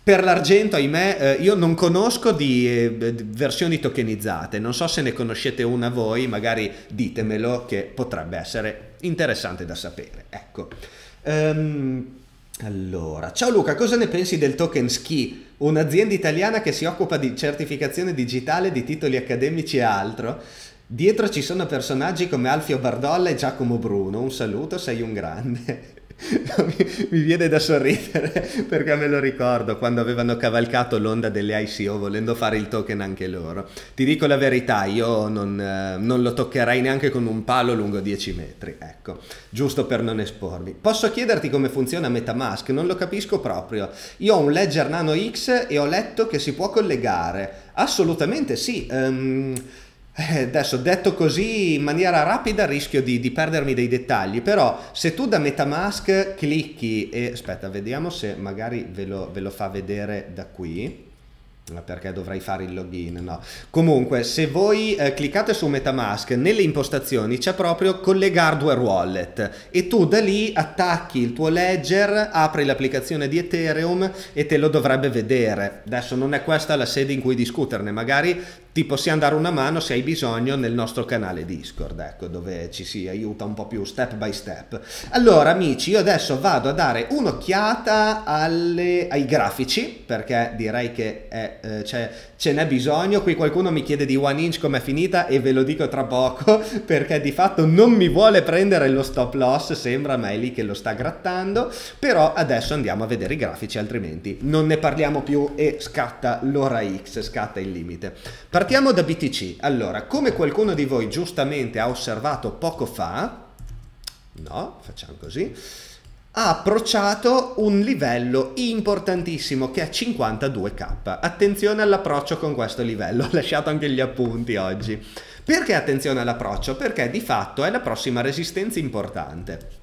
per l'argento, ahimè, eh, io non conosco di eh, versioni tokenizzate, non so se ne conoscete una voi, magari ditemelo che potrebbe essere interessante da sapere. Ecco. Um, allora, ciao Luca, cosa ne pensi del token Ski, un'azienda italiana che si occupa di certificazione digitale di titoli accademici e altro? Dietro ci sono personaggi come Alfio Bardolla e Giacomo Bruno, un saluto, sei un grande. Mi, viene da sorridere perché me lo ricordo quando avevano cavalcato l'onda delle ICO volendo fare il token anche loro. Ti dico la verità, io non, eh, non lo toccherei neanche con un palo lungo 10 metri, ecco, giusto per non espormi. Posso chiederti come funziona Metamask? Non lo capisco proprio. Io ho un Ledger Nano X e ho letto che si può collegare. Assolutamente sì. Um, adesso detto così in maniera rapida rischio di, di, perdermi dei dettagli, però se tu da Metamask clicchi e aspetta, vediamo se magari ve lo, ve lo fa vedere da qui perché dovrei fare il login, no. Comunque, se voi eh, cliccate su Metamask, nelle impostazioni c'è proprio collega hardware wallet e tu da lì attacchi il tuo ledger, apri l'applicazione di Ethereum e te lo dovrebbe vedere. Adesso non è questa la sede in cui discuterne, magari ti possiamo dare una mano se hai bisogno nel nostro canale Discord, ecco, dove ci si aiuta un po' più step by step. Allora, amici, io adesso vado a dare un'occhiata alle, ai grafici, perché direi che è, eh, c'è, ce n'è bisogno. Qui qualcuno mi chiede di One Inch com'è finita e ve lo dico tra poco, perché di fatto non mi vuole prendere lo stop loss, sembra ma è lì che lo sta grattando, però adesso andiamo a vedere i grafici, altrimenti non ne parliamo più e scatta l'ora X, scatta il limite. Partiamo da BTC. Allora, come qualcuno di voi giustamente ha osservato poco fa, no, facciamo così, ha approcciato un livello importantissimo che è 52k. Attenzione all'approccio con questo livello, ho lasciato anche gli appunti oggi. Perché attenzione all'approccio? Perché di fatto è la prossima resistenza importante.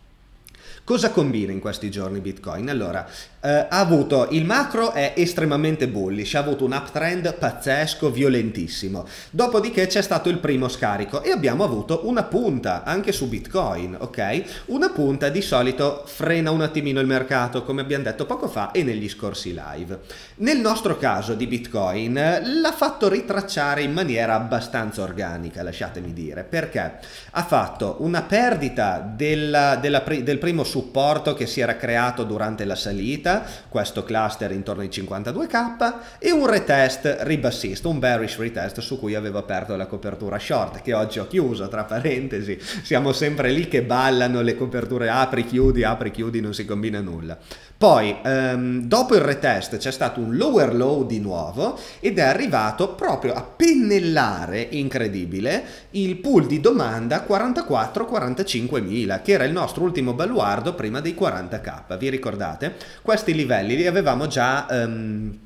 Cosa combina in questi giorni Bitcoin? Allora, eh, ha avuto il macro è estremamente bullish, ha avuto un uptrend pazzesco, violentissimo. Dopodiché c'è stato il primo scarico e abbiamo avuto una punta anche su Bitcoin, ok? Una punta di solito frena un attimino il mercato, come abbiamo detto poco fa e negli scorsi live. Nel nostro caso di Bitcoin l'ha fatto ritracciare in maniera abbastanza organica, lasciatemi dire, perché ha fatto una perdita della, della, del primo supporto che si era creato durante la salita, questo cluster intorno ai 52k, e un retest ribassista, un bearish retest su cui avevo aperto la copertura short, che oggi ho chiuso, tra parentesi, siamo sempre lì che ballano le coperture apri, chiudi, apri, chiudi, non si combina nulla. Poi, ehm, dopo il retest c'è stato un lower low di nuovo ed è arrivato proprio a pennellare, incredibile, il pool di domanda 44-45 mila, che era il nostro ultimo baluardo prima dei 40k. Vi ricordate? Questi livelli li avevamo già... Ehm,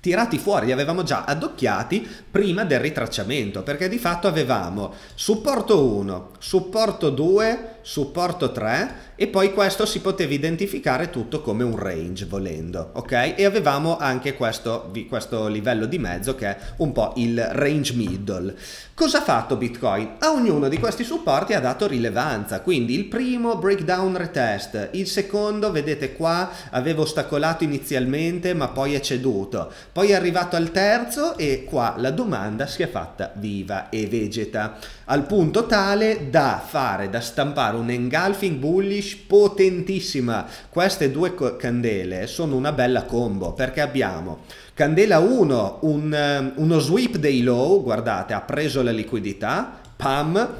tirati fuori, li avevamo già addocchiati prima del ritracciamento, perché di fatto avevamo supporto 1, supporto 2, supporto 3 e poi questo si poteva identificare tutto come un range volendo, ok? E avevamo anche questo, questo livello di mezzo che è un po' il range middle. Cosa ha fatto Bitcoin? A ognuno di questi supporti ha dato rilevanza, quindi il primo breakdown retest, il secondo, vedete qua, avevo ostacolato inizialmente ma poi è ceduto, poi è arrivato al terzo e qua la domanda si è fatta viva e vegeta, al punto tale da fare, da stampare un engulfing bullish potentissima. Queste due candele sono una bella combo perché abbiamo candela 1, un, eh, uno sweep dei low, guardate, ha preso la liquidità, pam,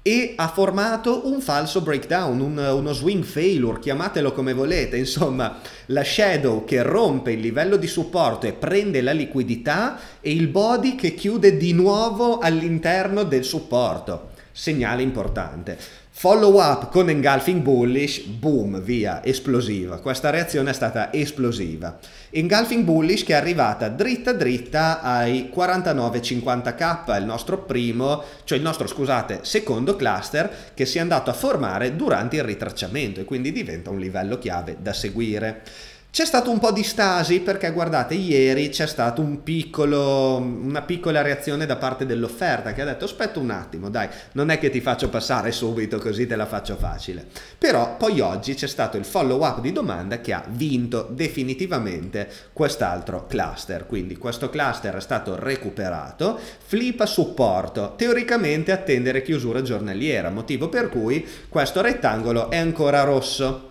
e ha formato un falso breakdown, un, uno swing failure, chiamatelo come volete, insomma la shadow che rompe il livello di supporto e prende la liquidità e il body che chiude di nuovo all'interno del supporto, segnale importante. Follow up con engulfing bullish, boom, via, esplosiva. Questa reazione è stata esplosiva. Engulfing bullish che è arrivata dritta dritta ai 49,50k, il nostro primo, cioè il nostro, scusate, secondo cluster che si è andato a formare durante il ritracciamento e quindi diventa un livello chiave da seguire. C'è stato un po' di stasi perché guardate ieri c'è stata un una piccola reazione da parte dell'offerta che ha detto aspetta un attimo dai non è che ti faccio passare subito così te la faccio facile. Però poi oggi c'è stato il follow up di domanda che ha vinto definitivamente quest'altro cluster. Quindi questo cluster è stato recuperato flip supporto teoricamente attendere chiusura giornaliera motivo per cui questo rettangolo è ancora rosso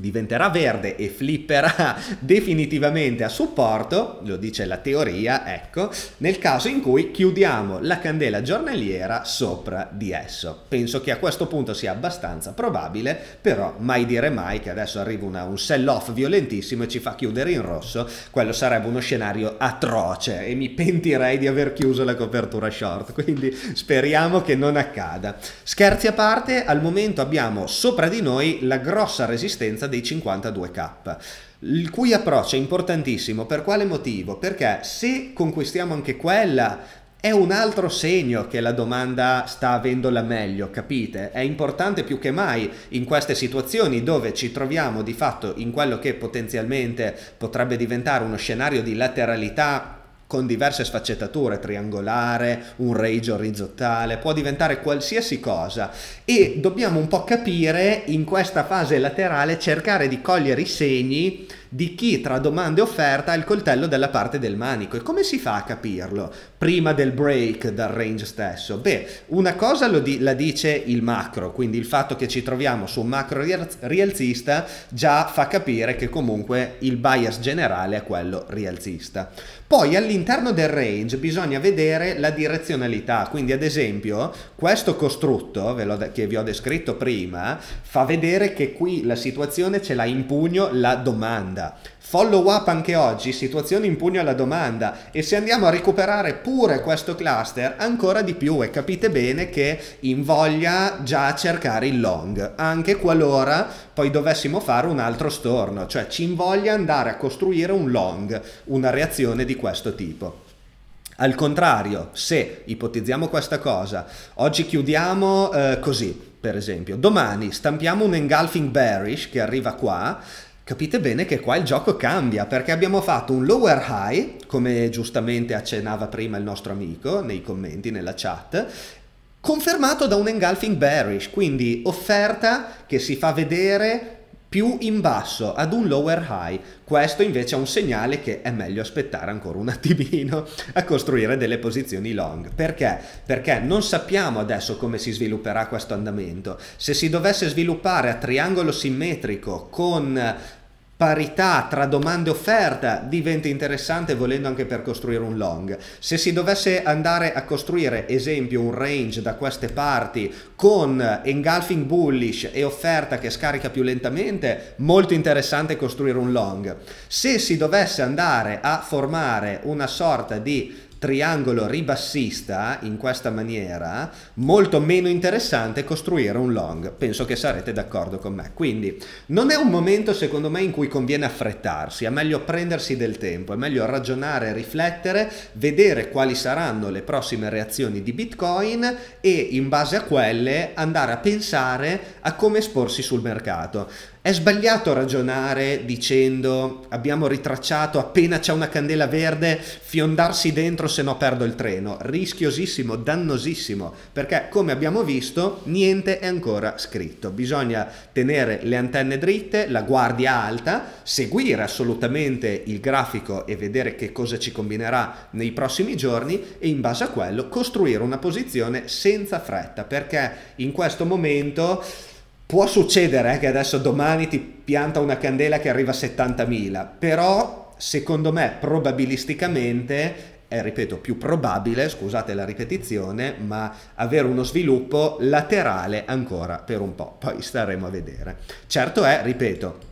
diventerà verde e flipperà definitivamente a supporto, lo dice la teoria, ecco, nel caso in cui chiudiamo la candela giornaliera sopra di esso. Penso che a questo punto sia abbastanza probabile, però mai dire mai che adesso arriva una, un sell-off violentissimo e ci fa chiudere in rosso, quello sarebbe uno scenario atroce e mi pentirei di aver chiuso la copertura short, quindi speriamo che non accada. Scherzi a parte, al momento abbiamo sopra di noi la grossa resistenza dei 52k il cui approccio è importantissimo. Per quale motivo? Perché se conquistiamo anche quella, è un altro segno che la domanda sta avendo la meglio, capite? È importante più che mai in queste situazioni dove ci troviamo di fatto in quello che potenzialmente potrebbe diventare uno scenario di lateralità con diverse sfaccettature, triangolare, un rage orizzontale, può diventare qualsiasi cosa. E dobbiamo un po' capire in questa fase laterale cercare di cogliere i segni di chi tra domanda e offerta ha il coltello dalla parte del manico. E come si fa a capirlo prima del break dal range stesso? Beh, una cosa di- la dice il macro, quindi il fatto che ci troviamo su un macro rialzista già fa capire che comunque il bias generale è quello rialzista. Poi all'interno del range bisogna vedere la direzionalità, quindi ad esempio questo costrutto che vi ho descritto prima fa vedere che qui la situazione ce l'ha in pugno la domanda domanda. Follow up anche oggi, situazione in pugno alla domanda. E se andiamo a recuperare pure questo cluster ancora di più. E capite bene che invoglia già cercare il long, anche qualora poi dovessimo fare un altro storno, cioè ci invoglia andare a costruire un long, una reazione di questo tipo. Al contrario, se ipotizziamo questa cosa, oggi chiudiamo eh, così, per esempio, domani stampiamo un engulfing bearish che arriva qua, capite bene che qua il gioco cambia perché abbiamo fatto un lower high, come giustamente accennava prima il nostro amico nei commenti, nella chat, confermato da un engulfing bearish, quindi offerta che si fa vedere più in basso ad un lower high. Questo invece è un segnale che è meglio aspettare ancora un attimino a costruire delle posizioni long. Perché? Perché non sappiamo adesso come si svilupperà questo andamento. Se si dovesse sviluppare a triangolo simmetrico con parità tra domanda e offerta diventa interessante volendo anche per costruire un long. Se si dovesse andare a costruire, esempio, un range da queste parti con engulfing bullish e offerta che scarica più lentamente, molto interessante costruire un long. Se si dovesse andare a formare una sorta di triangolo ribassista in questa maniera, molto meno interessante costruire un long. Penso che sarete d'accordo con me. Quindi non è un momento secondo me in cui conviene affrettarsi, è meglio prendersi del tempo, è meglio ragionare, riflettere, vedere quali saranno le prossime reazioni di Bitcoin e in base a quelle andare a pensare a come esporsi sul mercato. È sbagliato ragionare dicendo abbiamo ritracciato appena c'è una candela verde fiondarsi dentro se no perdo il treno. Rischiosissimo, dannosissimo, perché come abbiamo visto niente è ancora scritto. Bisogna tenere le antenne dritte, la guardia alta, seguire assolutamente il grafico e vedere che cosa ci combinerà nei prossimi giorni e in base a quello costruire una posizione senza fretta, perché in questo momento Può succedere eh, che adesso domani ti pianta una candela che arriva a 70.000, però secondo me probabilisticamente è, ripeto, più probabile, scusate la ripetizione, ma avere uno sviluppo laterale ancora per un po', poi staremo a vedere. Certo è, ripeto,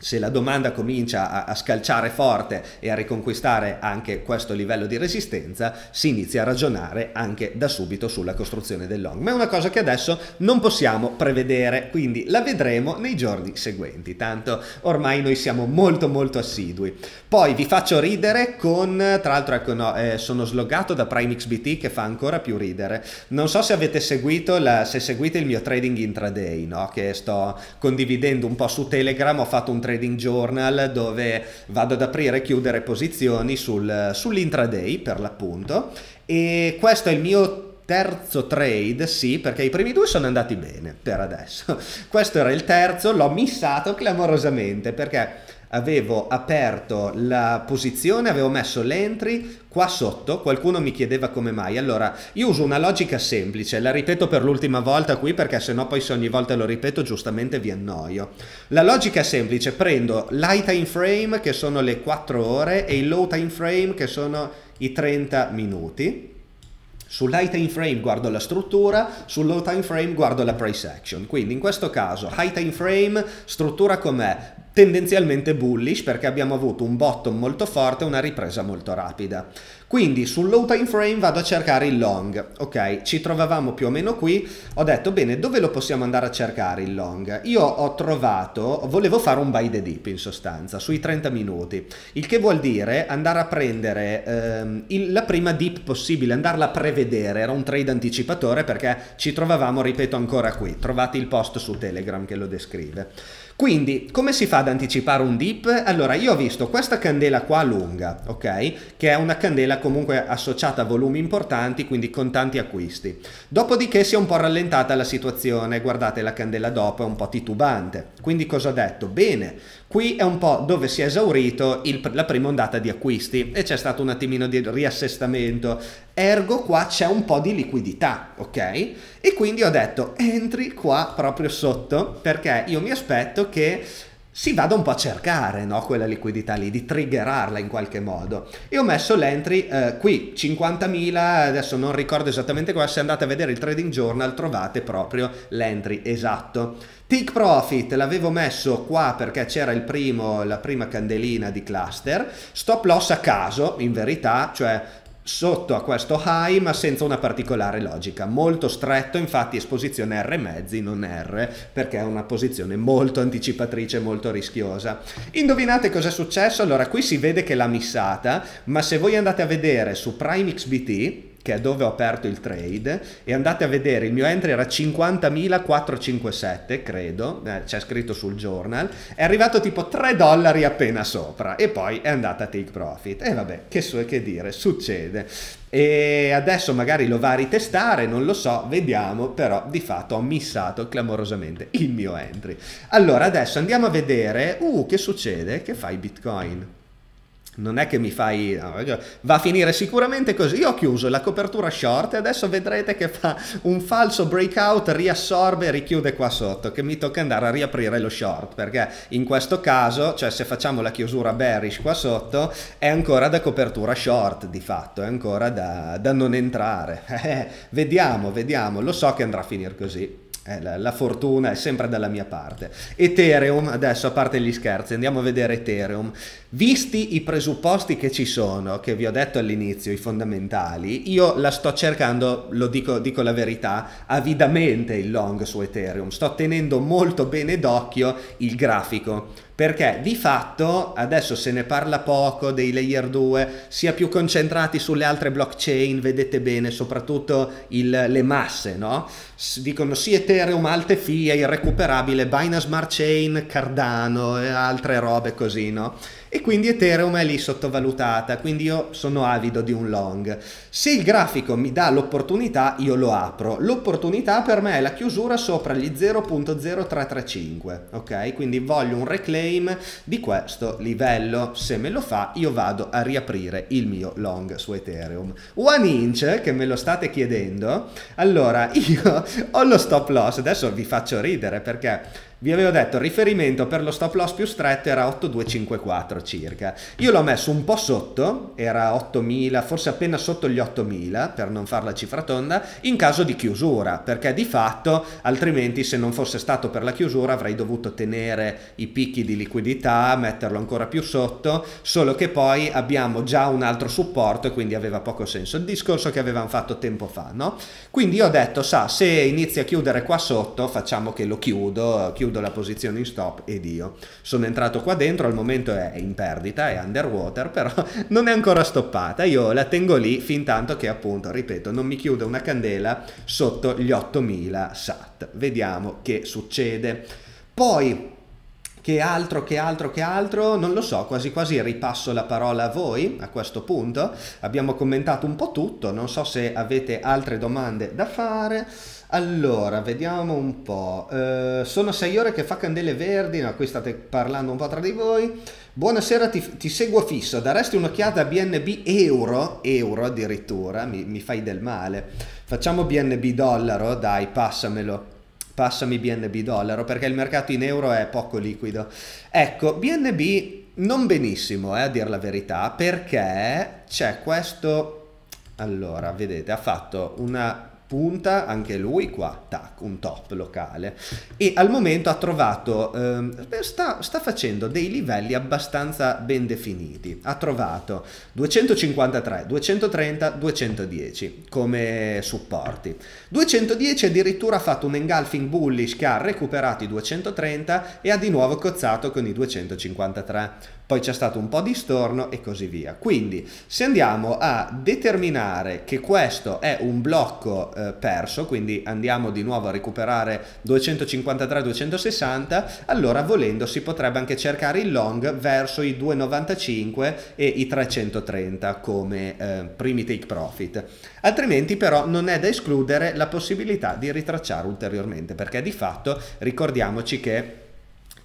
se la domanda comincia a, a, scalciare forte e a riconquistare anche questo livello di resistenza, si inizia a ragionare anche da subito sulla costruzione del long. Ma è una cosa che adesso non possiamo prevedere, quindi la vedremo nei giorni seguenti. Tanto ormai noi siamo molto molto assidui. Poi vi faccio ridere con, tra l'altro ecco no, eh, sono sloggato da Prime XBT che fa ancora più ridere. Non so se avete seguito, la, se seguite il mio trading intraday, no? che sto condividendo un po' su Telegram, ho fatto un trading trading journal dove vado ad aprire e chiudere posizioni sul, sull'intraday per l'appunto e questo è il mio terzo trade, sì, perché i primi due sono andati bene per adesso. Questo era il terzo, l'ho missato clamorosamente perché avevo aperto la posizione, avevo messo l'entry qua sotto, qualcuno mi chiedeva come mai, allora io uso una logica semplice, la ripeto per l'ultima volta qui perché sennò poi se ogni volta lo ripeto giustamente vi annoio. La logica semplice, prendo l'high time frame che sono le 4 ore e il low time frame che sono i 30 minuti. Sull'high time frame guardo la struttura, sul low time frame guardo la price action. Quindi in questo caso high time frame, struttura com'è? Tendenzialmente bullish perché abbiamo avuto un bottom molto forte e una ripresa molto rapida. Quindi sul low time frame vado a cercare il long, ok? Ci trovavamo più o meno qui, ho detto bene, dove lo possiamo andare a cercare il long? Io ho trovato, volevo fare un buy the dip in sostanza, sui 30 minuti, il che vuol dire andare a prendere ehm, il, la prima dip possibile, andarla a prevedere, era un trade anticipatore perché ci trovavamo, ripeto ancora qui, trovate il post su Telegram che lo descrive. Quindi, come si fa ad anticipare un dip? Allora, io ho visto questa candela qua lunga, ok? Che è una candela comunque associata a volumi importanti, quindi con tanti acquisti. Dopodiché si è un po' rallentata la situazione, guardate la candela dopo è un po' titubante. Quindi cosa ho detto? Bene, Qui è un po' dove si è esaurito il, la prima ondata di acquisti e c'è stato un attimino di riassestamento. Ergo qua c'è un po' di liquidità, ok? E quindi ho detto entri qua proprio sotto perché io mi aspetto che si vada un po' a cercare no, quella liquidità lì, di triggerarla in qualche modo. E ho messo l'entry eh, qui, 50.000, adesso non ricordo esattamente qua, se andate a vedere il trading journal trovate proprio l'entry esatto. Take profit l'avevo messo qua perché c'era la prima candelina di cluster, stop loss a caso in verità, cioè sotto a questo high ma senza una particolare logica, molto stretto, infatti esposizione R mezzi, non R, perché è una posizione molto anticipatrice, molto rischiosa. Indovinate cosa è successo? Allora qui si vede che l'ha missata, ma se voi andate a vedere su Prime XBT, che è dove ho aperto il trade, e andate a vedere, il mio entry era 50.457, credo, eh, c'è scritto sul journal, è arrivato tipo 3 dollari appena sopra, e poi è andata a take profit. E vabbè, che, so, che dire, succede. E adesso magari lo va a ritestare, non lo so, vediamo, però di fatto ho missato clamorosamente il mio entry. Allora adesso andiamo a vedere, uh, che succede? Che fai Bitcoin? Non è che mi fai va a finire sicuramente così. Io ho chiuso la copertura short e adesso vedrete che fa un falso breakout riassorbe e richiude qua sotto che mi tocca andare a riaprire lo short perché in questo caso cioè se facciamo la chiusura bearish qua sotto è ancora da copertura short di fatto è ancora da, da non entrare. Eh, vediamo vediamo. Lo so che andrà a finire così eh, la, la, fortuna è sempre dalla mia parte. Ethereum, adesso a parte gli scherzi, andiamo a vedere Ethereum. Visti i presupposti che ci sono, che vi ho detto all'inizio, i fondamentali, io la sto cercando, lo dico, dico la verità, avidamente il long su Ethereum. Sto tenendo molto bene d'occhio il grafico perché di fatto adesso se ne parla poco dei layer 2, sia più concentrati sulle altre blockchain, vedete bene, soprattutto il, le masse, no? Dicono sì Ethereum, alte FIA, irrecuperabile, Binance Smart Chain, Cardano e altre robe così, no? E quindi Ethereum è lì sottovalutata, quindi io sono avido di un long. Se il grafico mi dà l'opportunità, io lo apro. L'opportunità per me è la chiusura sopra gli 0.0335, ok? Quindi voglio un reclaim di questo livello. Se me lo fa, io vado a riaprire il mio long su Ethereum. One inch, che me lo state chiedendo, allora io ho lo stop loss, adesso vi faccio ridere perché vi avevo detto il riferimento per lo stop loss più stretto era 8254 circa. Io l'ho messo un po' sotto, era 8000, forse appena sotto gli 8000 per non fare la cifra tonda, in caso di chiusura, perché di fatto altrimenti se non fosse stato per la chiusura avrei dovuto tenere i picchi di liquidità, metterlo ancora più sotto, solo che poi abbiamo già un altro supporto e quindi aveva poco senso. Il discorso che avevamo fatto tempo fa, no? Quindi ho detto, sa, se inizia a chiudere qua sotto, facciamo che lo chiudo, chiudo chiudo la posizione in stop ed io sono entrato qua dentro, al momento è in perdita, è underwater, però non è ancora stoppata, io la tengo lì fin tanto che appunto, ripeto, non mi chiude una candela sotto gli 8000 sat. Vediamo che succede. Poi che altro, che altro, che altro? Non lo so, quasi quasi ripasso la parola a voi a questo punto. Abbiamo commentato un po' tutto, non so se avete altre domande da fare. Allora, vediamo un po'. Uh, sono sei ore che fa candele verdi, no, qui state parlando un po' tra di voi. Buonasera, ti, ti seguo fisso. Daresti un'occhiata a BNB euro, euro addirittura, mi, mi fai del male. Facciamo BNB dollaro, dai, passamelo passami BNB dollaro perché il mercato in euro è poco liquido. Ecco, BNB non benissimo, eh, a dire la verità, perché c'è questo... Allora, vedete, ha fatto una punta anche lui qua, tac, un top locale. E al momento ha trovato, ehm, sta, sta, facendo dei livelli abbastanza ben definiti, ha trovato 253, 230, 210 come supporti, 210 addirittura ha fatto un engulfing bullish che ha recuperato i 230 e ha di nuovo cozzato con i 253 poi c'è stato un po' di storno e così via. Quindi se andiamo a determinare che questo è un blocco eh, perso, quindi andiamo di nuovo a recuperare 253-260, allora volendo si potrebbe anche cercare il long verso i 295 e i 330 come eh, primi take profit. Altrimenti però non è da escludere la possibilità di ritracciare ulteriormente, perché di fatto ricordiamoci che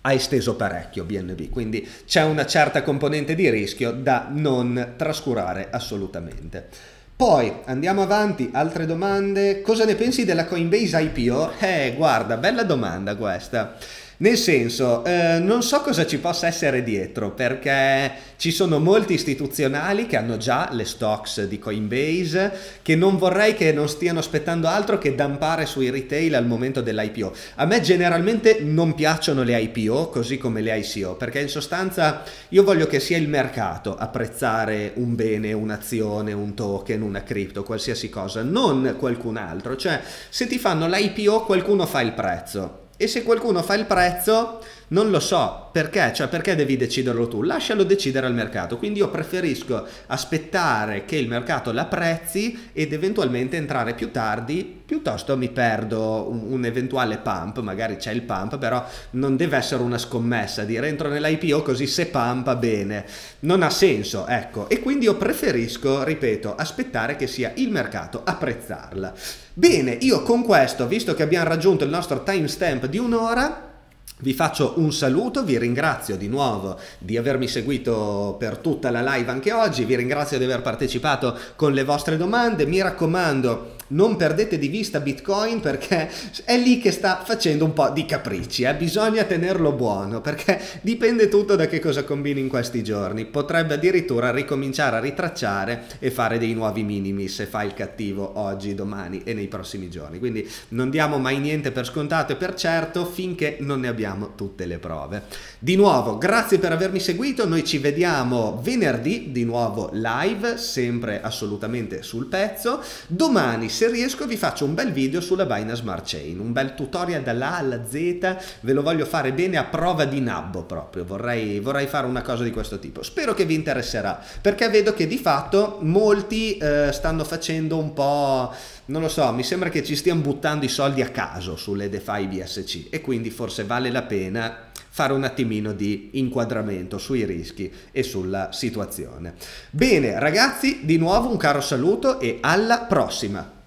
ha esteso parecchio BNB, quindi c'è una certa componente di rischio da non trascurare assolutamente. Poi andiamo avanti, altre domande. Cosa ne pensi della Coinbase IPO? Eh, guarda, bella domanda questa. Nel senso, eh, non so cosa ci possa essere dietro perché ci sono molti istituzionali che hanno già le stocks di Coinbase che non vorrei che non stiano aspettando altro che dampare sui retail al momento dell'IPO. A me generalmente non piacciono le IPO così come le ICO perché in sostanza io voglio che sia il mercato apprezzare un bene, un'azione, un token, una cripto, qualsiasi cosa, non qualcun altro. Cioè se ti fanno l'IPO qualcuno fa il prezzo e se qualcuno fa il prezzo, non lo so perché, cioè perché devi deciderlo tu? Lascialo decidere al mercato. Quindi io preferisco aspettare che il mercato l'apprezzi ed eventualmente entrare più tardi, piuttosto mi perdo un, un eventuale pump, magari c'è il pump, però non deve essere una scommessa, dire entro nell'IPO così se pumpa bene. Non ha senso, ecco. E quindi io preferisco, ripeto, aspettare che sia il mercato apprezzarla. Bene, io con questo, visto che abbiamo raggiunto il nostro timestamp di un'ora, vi faccio un saluto, vi ringrazio di nuovo di avermi seguito per tutta la live anche oggi, vi ringrazio di aver partecipato con le vostre domande, mi raccomando non perdete di vista Bitcoin perché è lì che sta facendo un po' di capricci, eh? bisogna tenerlo buono perché dipende tutto da che cosa combini in questi giorni, potrebbe addirittura ricominciare a ritracciare e fare dei nuovi minimi se fa il cattivo oggi, domani e nei prossimi giorni, quindi non diamo mai niente per scontato e per certo finché non ne abbiamo tutte le prove. Di nuovo, grazie per avermi seguito, noi ci vediamo venerdì di nuovo live, sempre assolutamente sul pezzo, domani se riesco vi faccio un bel video sulla Binance Smart Chain, un bel tutorial dall'A alla Z, ve lo voglio fare bene a prova di nabbo proprio, vorrei, vorrei fare una cosa di questo tipo. Spero che vi interesserà, perché vedo che di fatto molti eh, stanno facendo un po', non lo so, mi sembra che ci stiano buttando i soldi a caso sulle DeFi BSC e quindi forse vale la pena fare un attimino di inquadramento sui rischi e sulla situazione. Bene ragazzi, di nuovo un caro saluto e alla prossima!